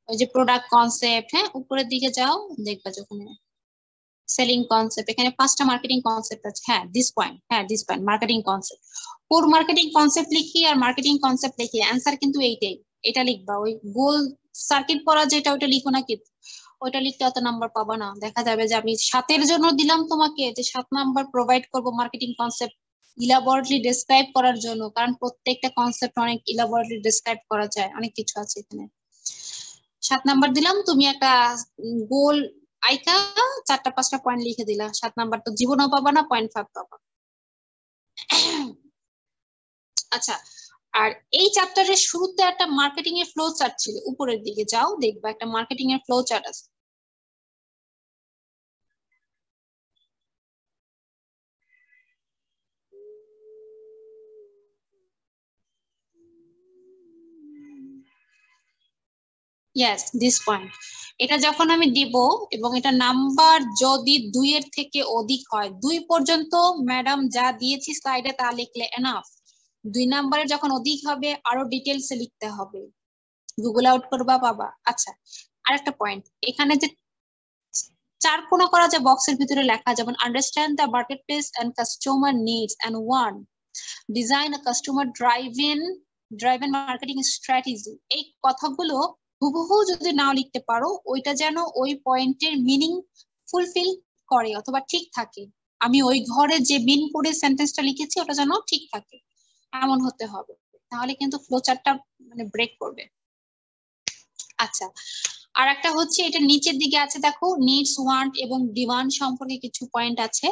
ওই যে প্রোডাক্ট কনসেপ্ট হ্যাঁ উপরের দিকে যাও, দেখবা যখন সেলিং কনসেপ্ট এখানে পাঁচটা মার্কেটিং কনসেপ্ট আছে। হ্যাঁ দিস পয়েন্ট হ্যাঁ this point marketing concept core marketing concept লিখি আর মার্কেটিং কনসেপ্ট লিখি অ্যান্সার কিন্তু এইটাই। এটা লিখবা, ওই গোল সার্কিট পড়া যেটা ওটা লিখো না ওইটা লিখতে অত নাম্বার পাবা না। দেখা যাবে যে আমি সাতের জন্য দিলাম তোমাকে, যে সাত নাম্বার প্রোভাইড করব মার্কেটিং কনসেপ্ট ইলাবরেটলি ডেসক্রাইব করার জন্য, কারণ প্রত্যেকটা কনসেপ্ট অনেক ইলাবরেটলি ডেসক্রাইব করা যায়, অনেক কিছু আছে এখানে। সাত নাম্বার দিলাম, তুমি একটা গোল আইকা, চারটা, পাঁচটা পয়েন্ট লিখে দিলা। সাত নাম্বার তো জীবনও পাবা না পয়েন্ট ফাইভ পাবা। আচ্ছা আর এই চ্যাপ্টারের শুরুতে একটা মার্কেটিং এর ফ্লো চার্ট ছিল, উপরের দিকে যাও, দেখবা একটা মার্কেটিং এর ফ্লো চার্ট আছে। ইয়েস দিস পয়েন্ট এটা যখন আমি দিব এবং এটা নাম্বার যদি দুইয়ের থেকে অধিক হয়, দুই পর্যন্ত ম্যাডাম যা দিয়েছি স্লাইডে তা লিখলে এনাফ দুই নাম্বারে যখন অধিক হবে, আরও ডিটেলসে লিখতে হবে। গুগল আউট করবা পাবা। আচ্ছা আর একটা পয়েন্ট এখানে যে চার কোনা করা যে বক্সের ভিতরে লেখা, যেমন understand the marketplace and customer needs and one design a customer driven driven marketing strategy এই কথাগুলো হুবহু যদি নাও লিখতে পারো, ওইটা যেন ওই পয়েন্টের মিনিং ফুলফিল করে অথবা ঠিক থাকে। আমি ওই ঘরে যে মিন করে সেন্টেন্সটা লিখেছি, ওটা যেন ঠিক থাকে। এমন হতে হবে। তাহলে কিন্তু ফ্লোচারটা মানে ব্রেক করবে। আচ্ছা আর একটা হচ্ছে এটা নিচের দিকে আছে, দেখো। নিডস ওয়ান্ট এবং ডিমান্ড সম্পর্কে কিছু পয়েন্ট আছে।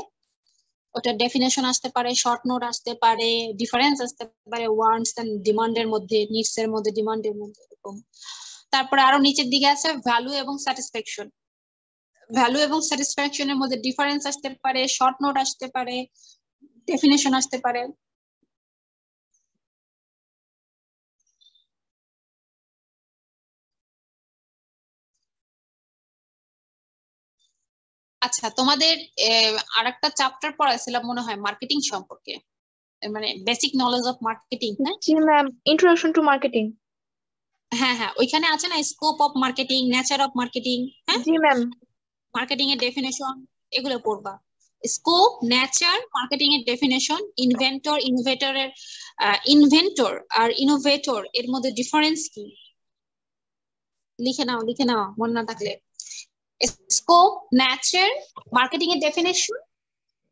ওটা ডেফিনেশন আসতে পারে শর্ট নোট আসতে পারে ডিফারেন্স আসতে পারে ওয়ান্টস এন্ড ডিমান্ডের মধ্যে নিডস এর মধ্যে ডিমান্ডের মধ্যে, এরকম। তারপরে আরও নিচের দিকে আছে ভ্যালু এবং স্যাটিসফ্যাকশন ভ্যালু এবং স্যাটিসফ্যাকশনের মধ্যে ডিফারেন্স আসতে পারে শর্ট নোট আসতে পারে ডেফিনেশন আসতে পারে। আচ্ছা তোমাদের আর একটা চ্যাপ্টার পড়াইছিলাম মনে হয় মার্কেটিং সম্পর্কে। মানে বেসিক নলেজ অফ মার্কেটিং হ্যাঁ? ম্যাম ইন্ট্রোডাকশন টু মার্কেটিং হ্যাঁ হ্যাঁ। ওইখানে আছে না scope of marketing nature of marketing হ্যাঁ? জি ম্যাম মার্কেটিং এর ডেফিনেশন এগুলো পড়বা। স্কোপ নেচার মার্কেটিং এর ডেফিনেশন ইনভেন্টর ইনোভেটরের ইনভেন্টর আর ইনোভেটর এর মধ্যে ডিফারেন্স কি? লিখে নাও লিখে নাও মনে না থাকলে। স্কোপ নেচার মার্কেটিং এর ডেফিনেশন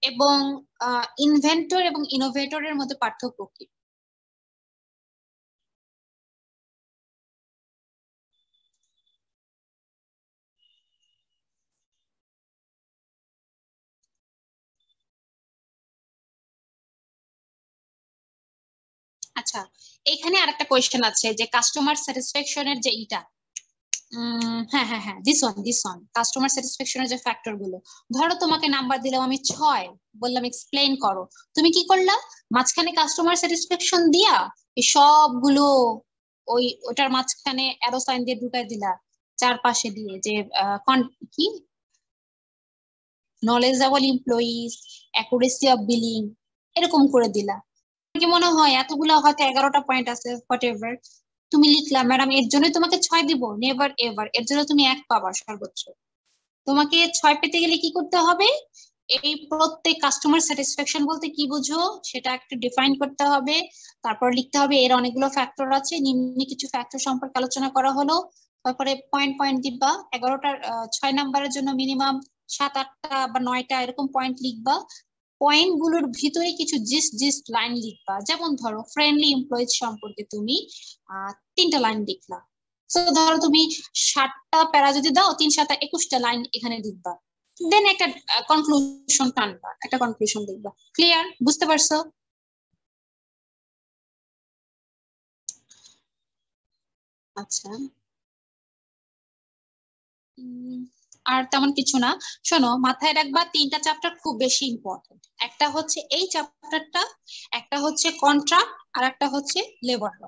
এবং ইনভেন্টর এবং ইনোভেটরের মধ্যে পার্থক্য কি? আচ্ছা এখানে আরেকটা কোয়েশ্চেন আছে যে কাস্টমার স্যাটিসফ্যাকশনের যে ইটা হ্যাঁ হ্যাঁ হ্যাঁ this one this one customer স্যাটিসফ্যাকশনের যে ফ্যাক্টরগুলো। ধরো তোমাকে নাম্বার দিলাম আমি ছয়, বললাম এক্সপ্লেইন করো। তুমি কি করলা? মাঝখানে কাস্টমার স্যাটিসফ্যাকশন দিয়া সবগুলো ওই, ওটার মাঝখানে অ্যারো সাইন দিয়ে ঢুকাই দিলা। চারপাশে দিয়ে যে কি? Knowledgeable employees accuracy of billing এরকম করে দিলা। আমার কি মনে হয়? এতগুলো হয়তো এগারোটা পয়েন্ট আছে হোয়াট এভার তুমি লিখলা ম্যাডাম এর জন্য তোমাকে ছয় দিব। নেভার এভার এর জন্য তুমি এক পাবা সর্বোচ্চ। তোমাকে ছয় পেতে গেলে কি করতে হবে? এই প্রত্যেক কাস্টমার স্যাটিসফ্যাকশন বলতে কি বুঝো? সেটা একটু ডিফাইন করতে হবে। তারপর লিখতে হবে, এর অনেকগুলো ফ্যাক্টর আছে। নিম্নে কিছু ফ্যাক্টর সম্পর্কে আলোচনা করা হলো। তারপরে পয়েন্ট পয়েন্ট দিবা। এগারোটার ছয় নাম্বারের জন্য মিনিমাম সাত, আটটা বা নয়টা এরকম পয়েন্ট লিখবা। পয়েন্টগুলোর ভিতরে কিছু জিস্ট জিস্ট লাইন লিখবা। যেমন ধরো ফ্রেন্ডলি এমপ্লয়িজ সম্পর্কে তুমি তিনটা লাইন লিখলা। তো ধরো তুমি ষাটটা প্যারা যদি দাও, তিন সাতটা একুশটা লাইন এখানে লিখবা। দেন একটা কনক্লুশন টানবা, একটা কনক্লুশন লিখবা। ক্লিয়ার বুঝতে পারছ? আচ্ছা। আর তেমন কিছু না। শোনো, মাথায় রাখবা তিনটা চ্যাপ্টার খুব বেশি ইম্পর্টেন্ট একটা হচ্ছে এই চ্যাপ্টারটা একটা হচ্ছে কন্ট্রাক্ট আর একটা হচ্ছে লেবার ল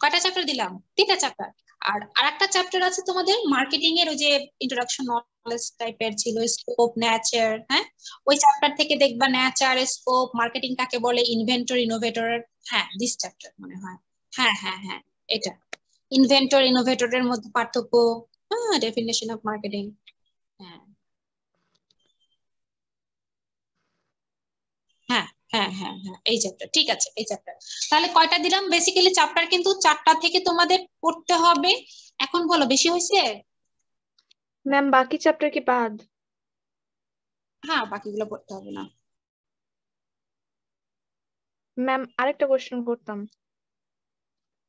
কয়টা চ্যাপ্টার দিলাম? তিনটা চ্যাপ্টার আর আরেকটা চ্যাপ্টার আছে তোমাদের মার্কেটিং এর ওই যে ইন্ট্রোডাকশন নলেজ টাইপের ছিল স্কোপ নেচার হ্যাঁ? ওই চ্যাপ্টার থেকে দেখবা নেচার স্কোপ মার্কেটিং কাকে বলে ইনভেন্টর ইনোভেটর হ্যাঁ দিস চ্যাপ্টার মনে হয়। হ্যাঁ হ্যাঁ হ্যাঁ এটা। ইনভেন্টর ইনোভেটরের মধ্যে পার্থক্য হ্যাঁ ডেফিনেশন অফ মার্কেটিং হ্যাঁ। হ্যাঁ হ্যাঁ হ্যাঁ হ্যাঁ এই চ্যাপ্টার ঠিক আছে এই চ্যাপ্টার তাহলে কয়টা দিলাম? বেসিক্যালি চ্যাপ্টার কিন্তু চারটা থেকে তোমাদের পড়তে হবে। এখন বলো বেশি হয়েছে? ম্যাম বাকি চ্যাপ্টার কি বাদ? হ্যাঁ বাকিগুলো পড়তে হবে না। ম্যাম আরেকটা কোশ্চেন করতাম।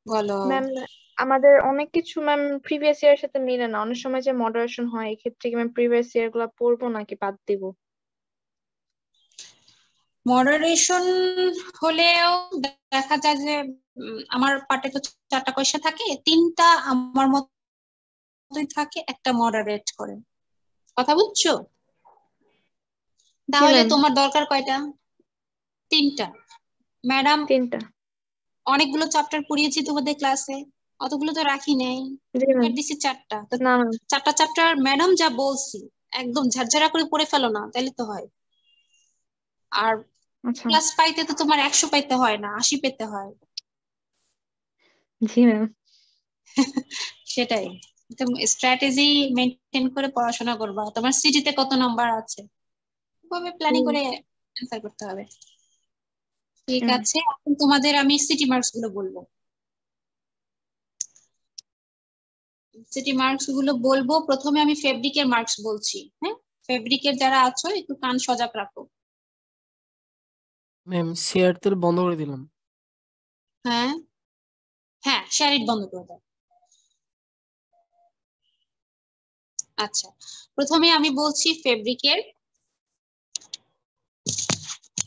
বলো। ম্যাম আমাদের অনেক কিছু ম্যাম প্রিভিয়াস ইয়ারের সাথে মিলে না। অনেক সময় যে মডারেশন হয় এক্ষেত্রে কি ম্যাম প্রিভিয়াস ইয়ারগুলা পড়ব নাকি বাদ দিব? মডারেশন হলেও দেখা যায় যে আমার পার্টে তো চারটা কোয়েশ্চেন থাকে তিনটা আমার মতোই থাকে একটা মডারেট করে। কথা বুঝছ? তাহলে তোমার দরকার কয়টা? তিনটা। ম্যাডাম তিনটা। অনেকগুলো চ্যাপ্টার পড়িয়েছি তোমাদের ক্লাসে অতগুলো তো রাখি নেই। দিছি চারটা। চারটা চ্যাপ্টার ম্যাডাম যা বলছি একদম ঝরঝরা করে পড়ে ফেলো না তাহলে তো হয়। আর আচ্ছা। ক্লাস পাইতে তো তোমার একশো পাইতে হয় না আশি পেতে হয়। জি ম্যাম [laughs] সেটাই। স্ট্র্যাটেজি মেনটেন করে পড়াশোনা করবা। তোমার সিটিতে কত নাম্বার আছে? ওভাবে প্ল্যানিং করে অ্যান্সার করতে হবে। ঠিক আছে এখন তোমাদের আমি সিটি মার্কসগুলো বলব। সিটি মার্কসগুলো বলব। প্রথমে আমি ফেব্রিকের মার্কস বলছি হ্যাঁ? ফেব্রিকের যারা আছো একটু কান সজাগ রাখো। ম্যাম শেয়ার তো বন্ধ করে দিলাম। হ্যাঁ? হ্যাঁ শেয়ার ইট বন্ধ করে দাও। আচ্ছা প্রথমে আমি বলছি ফেব্রিকের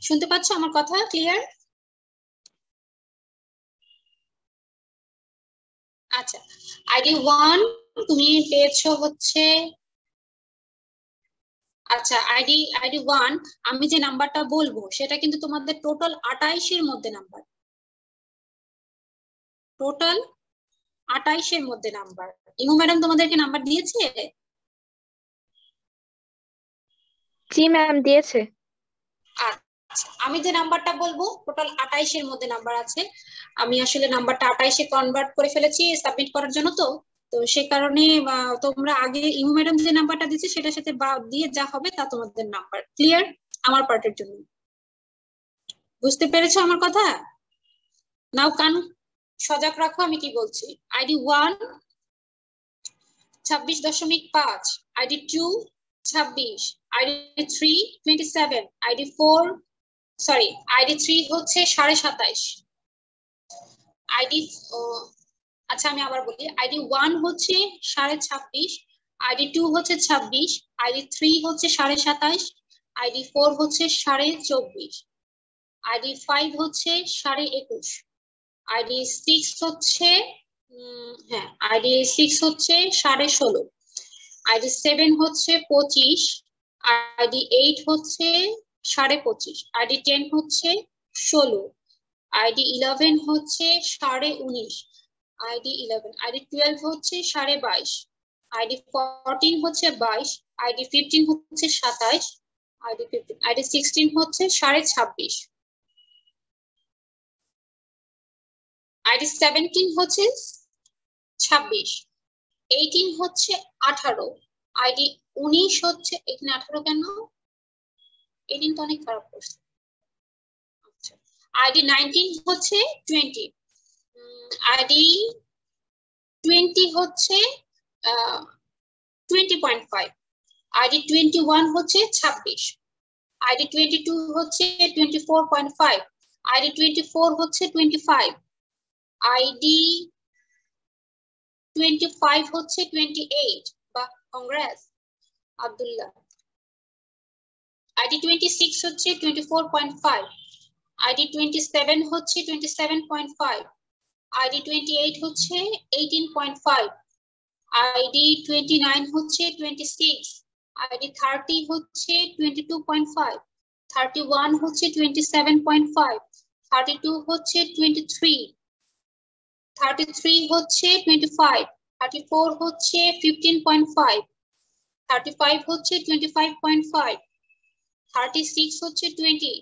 শুনতে পাচ্ছ আমার কথা? ক্লিয়ার আচ্ছা আইডি ওয়ান তুমি পেয়েছ হচ্ছে আচ্ছা আইডি আইডি ওয়ান, আমি যে নাম্বারটা বলব, সেটা কিন্তু তোমাদের টোটাল আটাইশের মধ্যে নাম্বার। টোটাল আটাইশের মধ্যে নাম্বার। ইমু ম্যাডাম তোমাদেরকে নাম্বার দিয়েছে? জি ম্যাম, দিয়েছে। আমি যে নাম্বারটা বলব টোটাল আটাইশের মধ্যে নাম্বার আছে। আমি আসলে নাম্বারটা আটাইশে কনভার্ট করে ফেলেছি সাবমিট করার জন্য তো। তো সে কারণে তোমরা আগে ইমু ম্যাডাম যে নাম্বারটা দিচ্ছে সেটার সাথে বা, দিয়ে যা হবে তা তোমাদের নাম্বার। ক্লিয়ার আমার পার্টের জন্য। বুঝতে পেরেছ আমার কথা? নাও কান, সজাগ রাখো, আমি কি বলছি? আইডি ওয়ান ছাব্বিশ দশমিক পাঁচ। আইডি টু ছাব্বিশ। ID three twenty seven ID four sorry ID three হচ্ছে সাড়ে সাতাইশ আইডি আচ্ছা আমি আবার বলি আইডি ওয়ান হচ্ছে সাড়ে ছাব্বিশ আইডি টু হচ্ছে ছাব্বিশ আইডি থ্রি হচ্ছে সাড়ে সাতাইশ আইডি ফোর হচ্ছে সাড়ে চব্বিশ আইডি ফাইভ হচ্ছে সাড়ে একুশ আইডি সিক্স হচ্ছে হ্যাঁ আইডি সিক্স হচ্ছে সাড়ে ষোলো আইডি সেভেন হচ্ছে পঁচিশ আইডি এইট হচ্ছে সাড়ে পঁচিশ আইডি টেন হচ্ছে ষোলো আইডি ইলেভেন হচ্ছে সাড়ে উনিশ আইডি ইলেভেন আইডি টুয়েলভ হচ্ছে সাড়ে বাইশ আইডি ফোরটিন হচ্ছে বাইশ আইডি ফিফটিন হচ্ছে সাতাইশ আইডি ফিফটিন আইডি সিক্সটিন হচ্ছে সাড়ে ছাব্বিশ আইডি সেভেন্টিন হচ্ছে ছাব্বিশ এইটিন হচ্ছে আঠারো আইডি উনিশ হচ্ছে এখানে আঠারো কেন এইটিন তো অনেক খারাপ করছে আইডি নাইনটিন হচ্ছে টোয়েন্টি আইডি টোয়েন্টি হচ্ছে twenty point five ID twenty one হচ্ছে ছাব্বিশ। আইডি টোয়েন্টি টু হচ্ছে twenty four point five ID twenty four হচ্ছে twenty five ID twenty five হচ্ছে টোয়েন্টি এইট বা Congress Abdullah. ID twenty six হচ্ছে twenty four point five ID twenty seven হচ্ছে twenty seven point five ID twenty eight হচ্ছে eighteen point five ID twenty nine হচ্ছে twenty six ID thirty হচ্ছে twenty two point five thirty one হচ্ছে twenty seven point five thirty two হচ্ছে twenty three thirty three হচ্ছে twenty five thirty four হচ্ছে fifteen point five thirty five হচ্ছে twenty five point five thirty six হচ্ছে twenty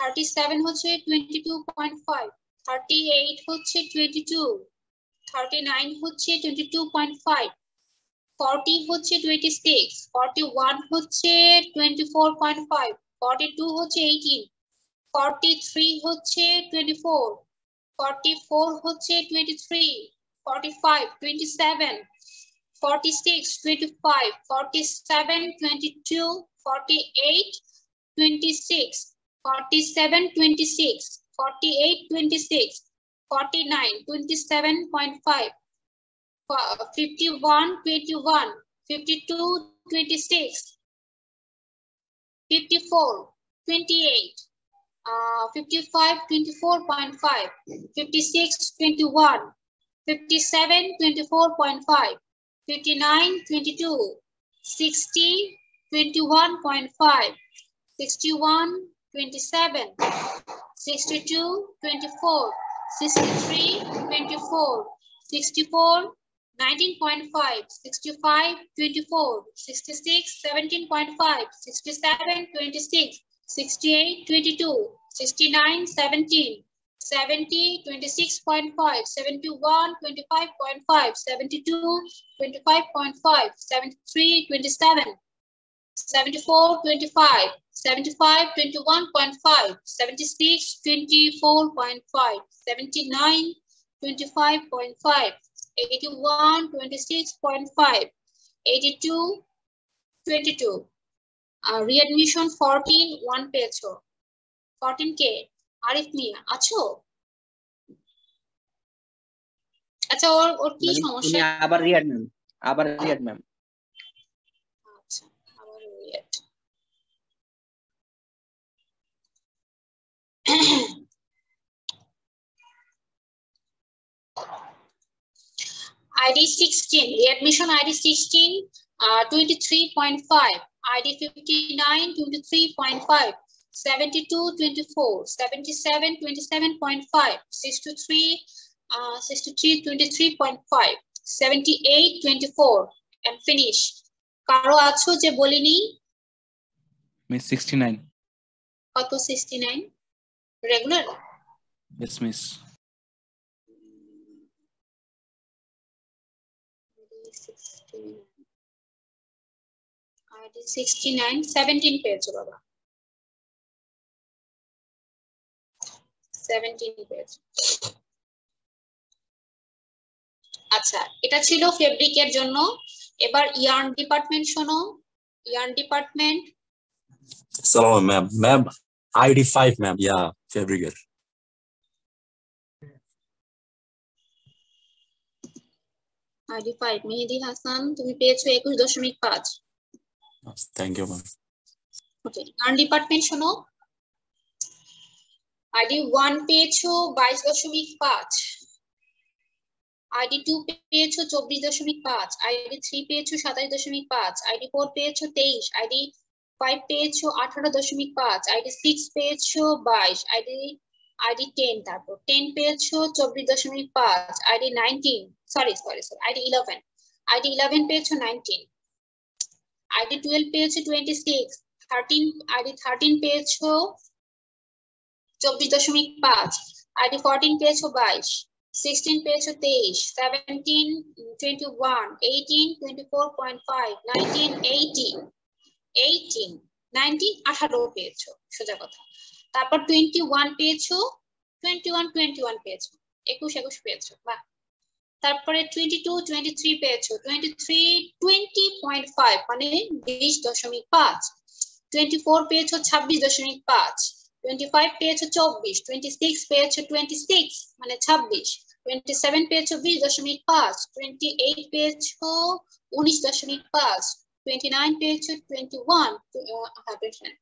thirty seven হচ্ছে twenty two point five thirty eight হচ্ছে twenty two thirty nine হচ্ছে twenty two point five forty হচ্ছে twenty six forty one হচ্ছে twenty four point five forty two হচ্ছে eighteen forty three হচ্ছে twenty four 44 হচ্ছে 23 45 27 46 25 47 22 48 26 47 26 48 26 49 27.5 51 21 52 26 54 28 uh, 55 24.5 56 21 57 24.5 59 22 60 21.5 61 27 62 24 63 24 64 19.5 65 24 66 17.5 67 26 68 22 69 17 70 26.5 71 25.5 72 25.5 73 27 74 25 75 21.5 76 24.5 79 25.5 81 26.5 82 22 uh, readmission 14 1 পেয়েছো fourteen কে আরিফ মিয়া আছো আচ্ছা ওর ওর কি মানে উনি সমস্যা আবার রিয়াদ ম্যাম আবার Riyad ma'am ID 16, readmission ID 16, uh, 23.5, ID 59, 23.5, 72, 24, 77, 27.5, 63, uh, 63, 23.5, 78, 24, and finish. কারও আছো যে বলিনি মিস সিক্সটি নাইন কত 69 রেগুলার ইয়েস মিস ID 69 17 পেয়েছ বাবা 17 পেয়েছ আচ্ছা এটা ছিল ফেব্রিকের জন্য। এবার ইয়ার্ন ডিপার্টমেন্ট শোনো। Yarn department Salam, ma'am. Ma'am, ID5, ma'am. Yeah, Fabricator. ID five Mehedi Hasan তুমি পেয়েছ একুশ দশমিক পাঁচ Thank you, ma'am. Okay yarn department শোনো আইডি ওয়ান পেয়েছ বাইশ দশমিক পাঁচ আইডি টু পেয়েছ চব্বিশ দশমিক পাঁচ আইডি থ্রি পেয়েছ সাতাশ দশমিক পাঁচ আইডি ফোর পেয়েছ তেইশ আইডি ফাইভ পেয়েছ আঠারো দশমিক পাঁচ আইডি সিক্স পেয়েছ বাইশ আইডি আইডি টেন তারপর টেন পেয়েছ চব্বিশ দশমিক পাঁচ ID nineteen sorry sorry sorry ID eleven ID eleven পেয়েছ নাইনটিন আইডি টুয়েলভ পেয়েছ twenty six thirteen ID thirteen পেয়েছ চব্বিশ দশমিক পাঁচ আইডি ফোরটিন পেয়েছ বাইশ সিক্সটিন পেয়েছ তেইশ seventeen twenty one eighteen twenty four point five nineteen eighteen eighteen nineteen আঠারো পেয়েছ, সোজা কথা। তারপর টোয়েন্টি ওয়ান পেয়েছ টোয়েন্টি ওয়ান টোয়েন্টি ওয়ান পেয়েছ, একুশ একুশ পেয়েছ, বাহ। তারপরে টোয়েন্টি টু টোয়েন্টি থ্রি পেয়েছ twenty three twenty point five মানে বিশ দশমিক পাঁচ। টোয়েন্টি ফোর পেয়েছ, ছাব্বিশ দশমিক পাঁচ। টোয়েন্টি ফাইভ পেয়েছ, চব্বিশ। টোয়েন্টি সিক্স পেয়েছ টোয়েন্টি সিক্স মানে ছাব্বিশ। টোয়েন্টি সেভেন পেয়েছ, বিশ দশমিক পাঁচ। টোয়েন্টি এইট পেয়েছ, উনিশ দশমিক পাঁচ। টোয়েন্টি নাইন পেয়েছ টোয়েন্টি ওয়ান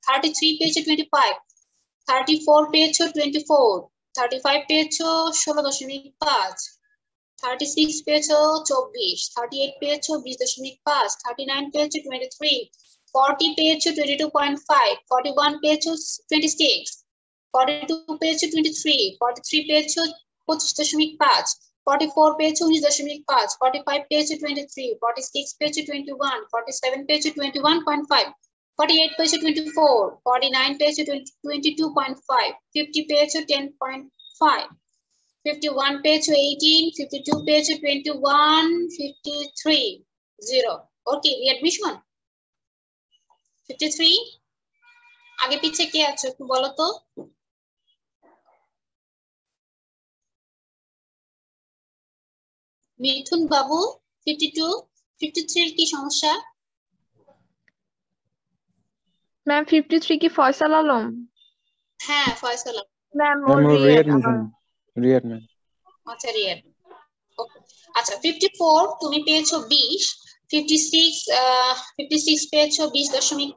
থার্টি থ্রি পেয়েছ টোয়েন্টি ফাইভ থার্টি ফোর পেয়েছ টোয়েন্টি ফোর থার্টি ফাইভ পেয়েছ ষোলো দশমিক পাঁচ থার্টি সিক্স পেয়েছ চব্বিশ থার্টি এইট পেয়েছ বিশ দশমিক পাঁচ থার্টি নাইন পেয়েছ টোয়েন্টি থ্রি ফর্টি পেয়েছ twenty two point five forty one পেয়েছ টোয়েন্টি সিক্স ফর্টি টু পেয়েছ টোয়েন্টি থ্রি ফর্টি থ্রি পেয়েছ পঁচিশ দশমিক পাঁচ ফর্টি ফোর পেয়েছ উনিশ দশমিক পাঁচ ফর্টি ফাইভ পেয়েছ টোয়েন্টি থ্রি ফর্টি সিক্স পেয়েছ টোয়েন্টি ওয়ান ফর্টি সেভেন পেয়েছ twenty one point five forty eight পেয়েছ টোয়েন্টি ফোর ফর্টি নাইন পেয়েছ twenty two point five fifty পেয়েছ টেন পয়েন্ট ফাইভ 51 পেয়েছ 18 52 পেয়েছ 21 53 0 ওকে রিঅ্যাডমিশন 53 আগে পিছে কে আছো একটু বলো মিথুন বাবু 52 53 এর কি সমস্যা? ম্যাম ফিফটি থ্রি কি ফয়সাল আলম? হ্যাঁ ফয়সাল ম্যাম ম্যাম ম্যাম। আচ্ছা আচ্ছা 54 তুমি পেয়েছ 20 56 আহ 56 পেয়েছ 20 দশমিক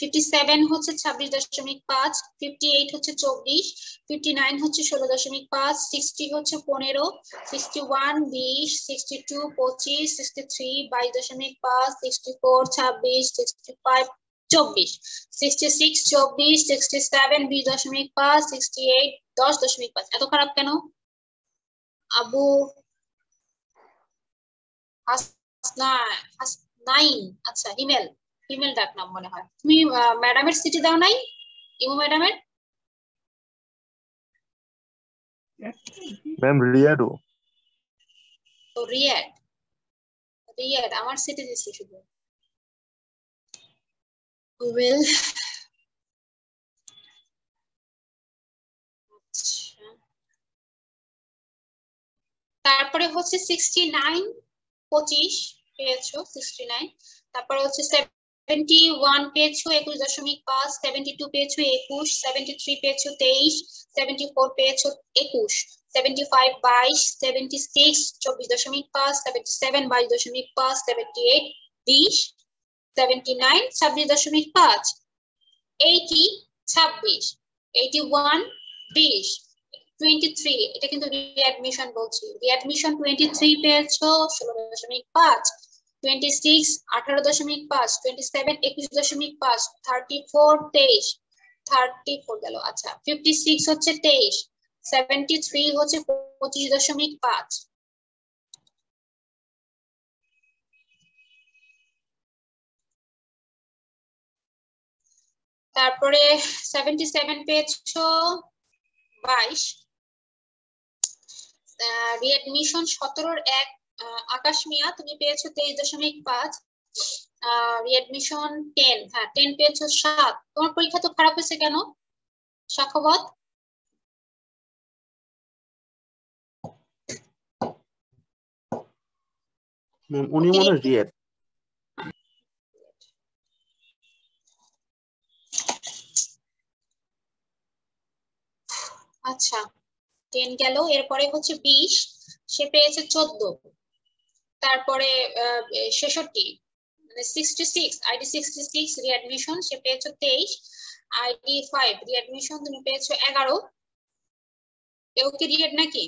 5 57 হচ্ছে 26 দশমিক 5 58 হচ্ছে 24 59 হচ্ছে 16 দশমিক 5 60 হচ্ছে 15 61 20 62 25 63 22 দশমিক 5 64 26 65 চব্বিশ সিক্সটি সিক্স চব্বিশ সিক্সটি সেভেন বিশ দশমিক পাঁচ সিক্সটি এইট দশ দশমিক পাঁচ। এত খারাপ কেন? আবু নাইন আচ্ছা ইমেল ইমেল ডাক নাম মনে হয়। তুমি ম্যাডামের সিটি দাও নাই? ইমু ম্যাডামের ম্যাম রিয়াডো তো রিয়াড রিয়াড আমার সিটি দিচ্ছি শুধু। Will তারপরে হচ্ছে সিক্সটি নাইন পঁচিশ পেয়েছ সিক্সটি নাইন তারপরে হচ্ছে সেভেন্টি ওয়ান পেয়েছ, একুশ দশমিক পাঁচ সেভেন্টি টু পেয়েছ, একুশ সেভেন্টি থ্রি পেয়েছ, তেইশ সেভেন্টি ফোর পেয়েছ, একুশ সেভেন্টি ফাইভ বাইশ সেভেন্টি সিক্স চব্বিশ দশমিক পাঁচ সেভেন্টি সেভেন বাইশ দশমিক পাঁচ সেভেন্টি এইট বিশ সেভেন্টি নাইন ছাব্বিশ দশমিক পাঁচ এইটি ছাব্বিশ এইটি ওয়ান বিশ টোয়েন্টি থ্রি এটা কিন্তু রিঅ্যাডমিশন বলছি রিঅ্যাডমিশন টোয়েন্টি থ্রি পেয়েছ, ষোলো দশমিক পাঁচ টোয়েন্টি সিক্স আঠারো দশমিক পাঁচ টোয়েন্টি সেভেন একুশ দশমিক পাঁচ থার্টি ফোর তেইশ থার্টি ফোর আচ্ছা ফিফটি সিক্স হচ্ছে তেইশ সেভেন্টি থ্রি হচ্ছে পঁচিশ দশমিক পাঁচ। তারপরে সেভেন্টি সেভেন বাইশ সতেরোর এক আকাশ মিয়া তুমি পেয়েছ তেইশ দশমিক পাঁচ। রিএডমিশন টেন হ্যাঁ টেন পেয়েছ সাত। তোমার পরীক্ষা তো খারাপ হয়েছে কেন? সাক্ষবত ম্যাম উনি মনে রিয়েট আচ্ছা টেন গেল। এরপরে হচ্ছে বিশ। সে পেয়েছে চোদ্দ। তারপরে ছেষট্টি মানে sixty six ID sixty six readmission সে পেয়েছ তেইশ আইডি ফাইভ রিঅ্যাডমিশন তুমি পেয়েছ এগারো। কেউ কি রিয়েড নাকি?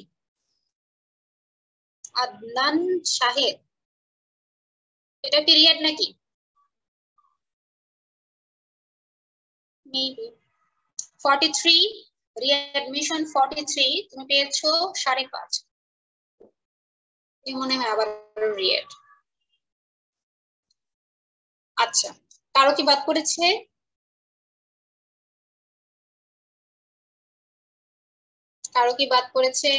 আদনান শাহেদ এটা কি রিয়েড নাকি? Maybe forty three readmission forty three তুমি পেয়েছ সাড়ে পাঁচ। মনে হয় আবার রিয়েড আচ্ছা কারও কি বাদ পড়েছে? কারও কি বাদ পড়েছে?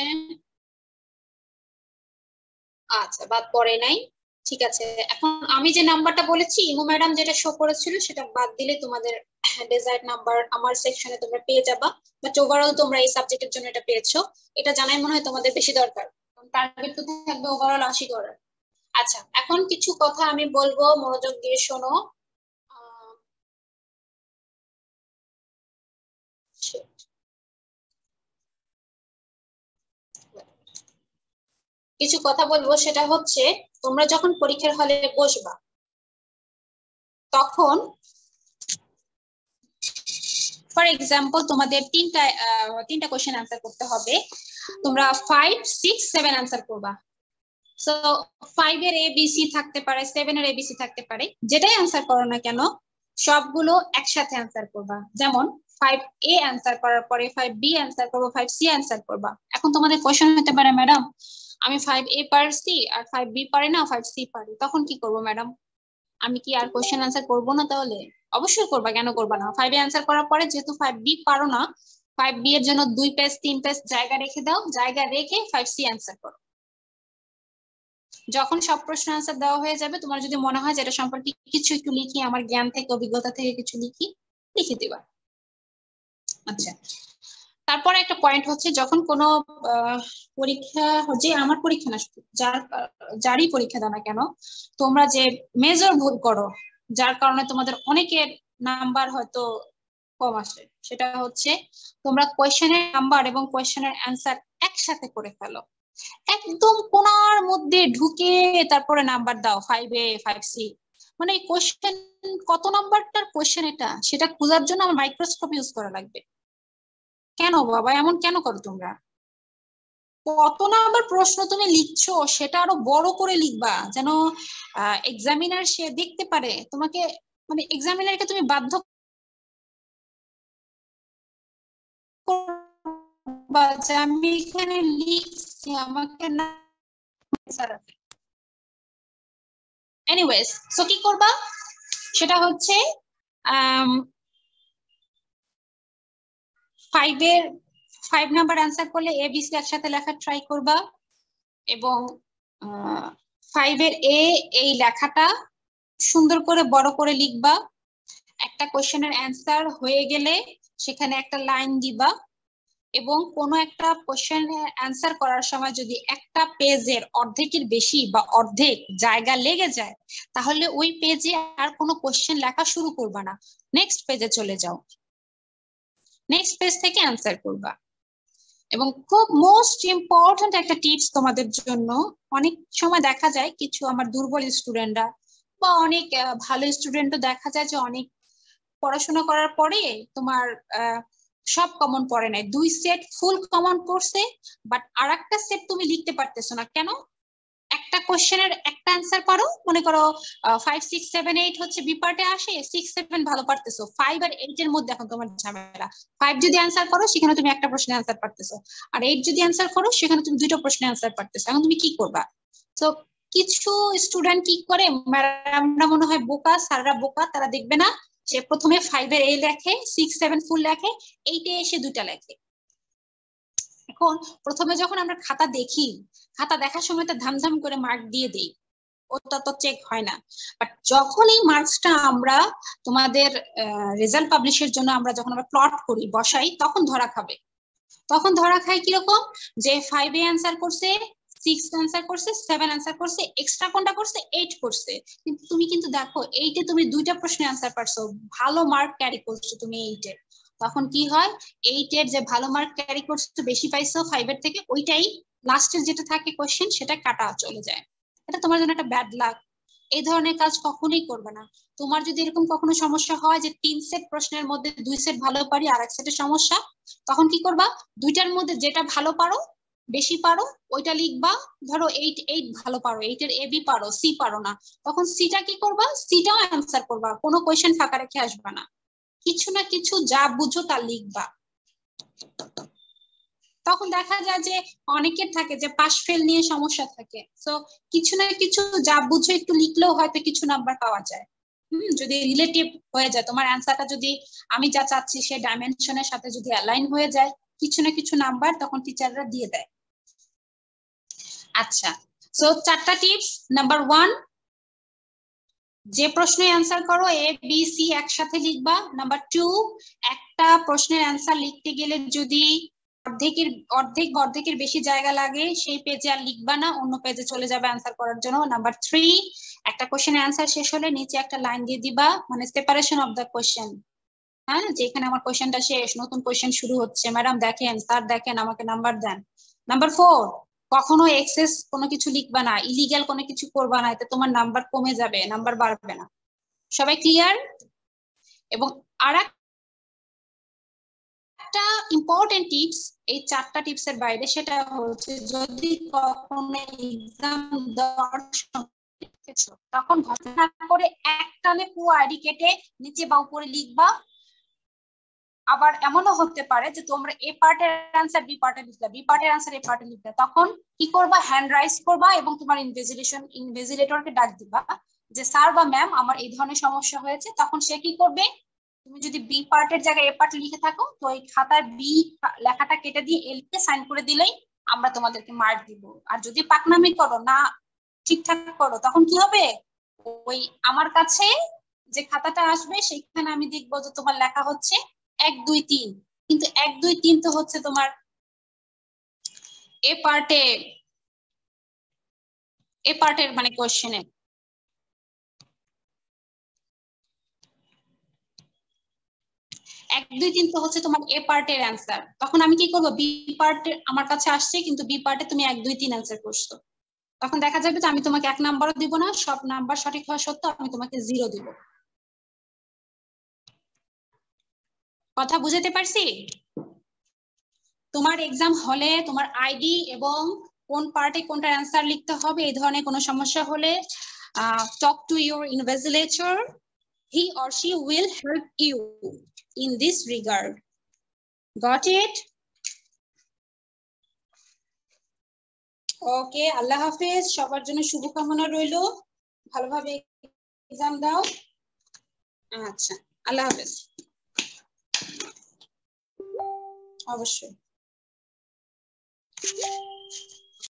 আচ্ছা বাদ পড়ে নাই। ঠিক আছে, এখন আমি যে নাম্বারটা বলেছি, ইমু ম্যাডাম যেটা শো করেছিল, সেটা বাদ দিলে তোমাদের ডেজার্ট নাম্বার আমার সেকশনে তোমরা পেয়ে যাবা। বাট ওভারঅল তোমরা এই সাবজেক্টের জন্য এটা পেয়েছ। এটা জানাই মনে হয় তোমাদের বেশি দরকার। টার্গেট তো থাকবে ওভারঅল আশি করার আচ্ছা এখন কিছু কথা আমি বলব, মনোযোগ দিয়ে শোনো। কিছু কথা বলব, সেটা হচ্ছে, তোমরা যখন পরীক্ষার হলে বসবা, তখন ফর এক্সাম্পল তোমাদের তিনটা তিনটা কোশ্চেন আনসার করতে হবে। তোমরা ফাইভ সিক্স সেভেন আনসার করবা। সো ফাইভ এর এবিসি থাকতে পারে সেভেন এর এবিসি থাকতে পারে। যেটাই আনসার করো না কেন, সবগুলো একসাথে আনসার করবা। যেমন ফাইভ এ আনসার করার পরে ফাইভ বি আনসার করব ফাইভ সি আনসার করবা। এখন তোমাদের কোশ্চেন হতে পারে ম্যাডাম আমি ফাইভ এ পারছি আর ফাইভ বি পারি না ফাইভ সি পারি। তখন কি করব ম্যাডাম আমি কি আর কোশ্চেন আনসার করব না তাহলে? অবশ্যই করবা, কেন করবা না? ফাইভ এ আনসার করার পরে যেহেতু ফাইভ বি পারো না ফাইভ বি এর জন্য দুই পেজ তিন পেজ জায়গা রেখে দাও, জায়গা রেখে ফাইভ সি আনসার করো। যখন সব প্রশ্ন আনসার দেওয়া হয়ে যাবে, তোমার যদি মনে হয় যে এটা সম্পর্কে কিছু একটু লিখি, আমার জ্ঞান থেকে, অভিজ্ঞতা থেকে কিছু লিখি, লিখে দিবা। আচ্ছা। তারপরে একটা পয়েন্ট হচ্ছে, যখন কোনো পরীক্ষা, যে আমার পরীক্ষা না, যার, যারই পরীক্ষা দাও না কেন, তোমরা যে মেজর ভুল করো, যার কারণে তোমাদের অনেকের নাম্বার হয়তো কম আসে। সেটা হচ্ছে তোমরা কোয়েশ্চেনের নাম্বার এবং কোয়েশ্চেনের অ্যান্সার একসাথে করে ফেলো। একদম কোনার মধ্যে ঢুকে তারপরে নাম্বার দাও ফাইভ এ ফাইভ সি মানে কোয়েশ্চেন কত নাম্বারটার কোয়েশ্চেন এটা? সেটা খোঁজার জন্য আমার মাইক্রোস্কোপ ইউজ করা লাগবে। কেন বাবা? এমন কেন করো তোমরা? কত নাম্বার প্রশ্ন তুমি লিখছো, সেটা আরও বড় করে লিখবা। যেন এক্সামিনার সে দেখতে পারে। তোমাকে মানে এক্সামিনারকে তুমি বাধ্য করবা যে আমি এখানে লিখছি, আমাকে না এনিওয়েজ সো কি করবা? সেটা হচ্ছে ফাইভ এর ফাইভ নাম্বার অ্যান্সার করলে এবিসি একসাথে লেখা ট্রাই করবা। এবং ফাইভ এর এ এই লেখাটা সুন্দর করে বড় করে লিখবা। একটা কোশ্চেনের অ্যান্সার হয়ে গেলে সেখানে একটা লাইন দিবা এবং কোনো একটা কোশ্চেনের অ্যান্সার করার সময় যদি একটা পেজের অর্ধেকের বেশি বা অর্ধেক জায়গা লেগে যায়, তাহলে ওই পেজে আর কোনো কোশ্চেন লেখা শুরু করবা না। নেক্সট পেজে চলে যাও। নেক্সট পেজ থেকে অ্যান্সার করবা। এবং খুব মোস্ট ইম্পর্ট্যান্ট একটা টিপস তোমাদের জন্য, অনেক সময় দেখা যায় কিছু আমার দুর্বল স্টুডেন্টরা বা অনেক ভালো স্টুডেন্টও দেখা যায় যে অনেক পড়াশোনা করার পরে তোমার সব কমন পড়ে নাই। দুই সেট ফুল কমন পড়ছে বাট আর একটা সেট তুমি লিখতে পারতেছো না। কেন? একটা কোশ্চেনের একটা অ্যান্সার পারো। মনে করো ফাইভ সিক্স সেভেন এইট হচ্ছে বি পার্টে আসে সিক্স সেভেন ভালো পারতেছো। ফাইভ আর এইট এর মধ্যে এখন তোমার ঝামেলা। ফাইভ যদি অ্যান্সার করো, সেখানে তুমি একটা প্রশ্নের অ্যান্সার পারতেছো। আর এইট যদি অ্যান্সার করো, সেখানে তুমি দুটো প্রশ্নের অ্যান্সার পারতেছো। এখন তুমি কি করবা? তো কিছু স্টুডেন্ট কি করে? ম্যাডামরা মনে হয় বোকা, স্যাররা বোকা, তারা দেখবে না। সে প্রথমে ফাইভ এর এ লেখে সিক্স সেভেন ফুল লেখে এইটে এসে দুইটা লেখে। এখন প্রথমে যখন আমরা খাতা দেখি, খাতা দেখার সময় তো ধামধাম করে মার্ক দিয়ে দেই। ওটা তো চেক হয় না। বাট যখন এই মার্কসটা আমরা তোমাদের রেজাল্ট পাবলিশের জন্য আমরা যখন আমরা প্লট করি, বসাই, তখন ধরা খাবে। তখন ধরা খায় কীরকম? যে ফাইভে অ্যান্সার করছে সিক্স অ্যান্সার করছে সেভেন অ্যান্সার করছে এক্সট্রা কোনটা করছে এইট করছে। কিন্তু তুমি কিন্তু দেখো এইটে তুমি দুইটা প্রশ্নের অ্যান্সার পারছ। ভালো মার্ক ক্যারি করছ তুমি এইটে তখন কি হয়? এইটের যে ভালো মার্ক ক্যারি করছ, বেশি পাইছো ফাইভের থেকে, ওইটাই লাস্টের যেটা থাকে কোশ্চেন সেটা কাটা চলে যায়। এটা তোমার জন্য একটা ব্যাড লাক এই ধরনের কাজ কখনোই করবে না। তোমার যদি এরকম কখনো সমস্যা হয় যে তিন সেট প্রশ্নের মধ্যে দুই সেট ভালো পারি আর এক সেটের সমস্যা, তখন কি করবা? দুইটার মধ্যে যেটা ভালো পারো বেশি পারো, ওইটা লিখবা। ধরো এইট এইট ভালো পারো এইটের এ বি পারো সি পারো না। তখন সিটা কি করবা? সিটাও অ্যান্সার করবা, কোনো কোয়েশ্চেন ফাঁকা রেখে আসবা না। কিছু না কিছু যা বুঝো তা লিখবা। তখন দেখা যায় যে অনেকের থাকে যে পাশ ফেল নিয়ে সমস্যা থাকে। তো কিছু না কিছু যা বুঝো একটু লিখলেও হয়তো কিছু নাম্বার পাওয়া যায়। হম, যদি রিলেটিভ হয়ে যায়, তোমার অ্যান্সারটা যদি আমি যা চাচ্ছি সে ডাইমেনশনের সাথে যদি অ্যালাইন হয়ে যায়, কিছু না কিছু নাম্বার তখন টিচাররা দিয়ে দেয়। আচ্ছা। সো চারটা টিপস নাম্বার ওয়ান যে প্রশ্নের অ্যান্সার করো এ বি সি একসাথে লিখবা। নাম্বার টু একটা প্রশ্নের অ্যান্সার লিখতে গেলে যদি অর্ধেকের, অর্ধেক অর্ধেকের বেশি জায়গা লাগে, সেই পেজে আর লিখবা না, অন্য পেজে চলে যাবে অ্যান্সার করার জন্য। নাম্বার থ্রি একটা কোশ্চেনের অ্যান্সার শেষ হলে নিচে একটা লাইন দিয়ে দিবা মানে সেপারেশন অফ দ্য কোশ্চেন হ্যাঁ যেখানে আমার কোশ্চেনটা শেষ, নতুন কোশ্চেন শুরু হচ্ছে। ম্যাডাম দেখেন স্যার দেখেন, আমাকে নাম্বার দেন। নাম্বার ফোর কখনো এক্সেস কোনো কিছু লিখবা না ইলিগাল কোনো কিছু করবা না, এতে তোমার নাম্বার কমে যাবে নাম্বার বাড়বে না। সবাই ক্লিয়ার এবং আর একটা ইম্পর্টেন্ট টিপস এই চারটা টিপস এর বাইরে, সেটা হচ্ছে যদি কখনো এক্সাম দেওয়ার তখন ঘটনা করে একটানে পুরো আইডি কেটে নিচে বা উপরে লিখবা। আবার এমনও হতে পারে যে তোমরা এ পার্টের অ্যান্সার বি পার্টে লিখলে বি পার্টের অ্যান্সার এ পার্টে লিখলে, তখন কি করবা? হ্যান্ড রাইজ করবা এবং তোমার ইনভেজিলেশন ইনভেজিলেটরকে ডাক দিবা যে স্যার বা ম্যাম আমার এই ধরনের সমস্যা হয়েছে। তখন সে কি করবে? তুমি যদি বি পার্টের জায়গায় এ পার্ট লিখে থাকো, তো এই খাতার বি লেখাটা কেটে দিয়ে এ লিখে সাইন করে দিলেই আমরা তোমাদেরকে মার্ক দিব। আর যদি পাকনামি করো, না ঠিকঠাক করো, তখন কি হবে? ওই আমার কাছে যে খাতাটা আসবে সেখানে আমি দেখব যে তোমার লেখা হচ্ছে এক, দুই, তিন। কিন্তু এক, দুই, তিন তো হচ্ছে তোমার এ পার্টে এ পার্টের মানে কোশ্চেনে এক, দুই, তিন তো হচ্ছে তোমার এ পার্টের অ্যান্সার তখন আমি কি করব? বি পার্টে আমার কাছে আসছে, কিন্তু বি পার্টে তুমি এক, দুই, তিন অ্যান্সার করছ। তখন দেখা যাবে যে আমি তোমাকে এক নাম্বারও দিব না, সব নাম্বার সঠিক হওয়া সত্ত্বেও আমি তোমাকে জিরো দিব। কথা বুঝাতে পারছি? তোমার এক্সাম হলে তোমার আইডি এবং কোন পার্টে কোনটা অ্যান্সার লিখতে হবে, এই ধরনের কোনো সমস্যা হলে talk to your invigilator he or she will help you in this regard got it okay আল্লাহ হাফেজ, সবার জন্য শুভকামনা রইল। ভালোভাবে এক্সাম দাও। আচ্ছা আল্লাহ হাফেজ। অবশ্যই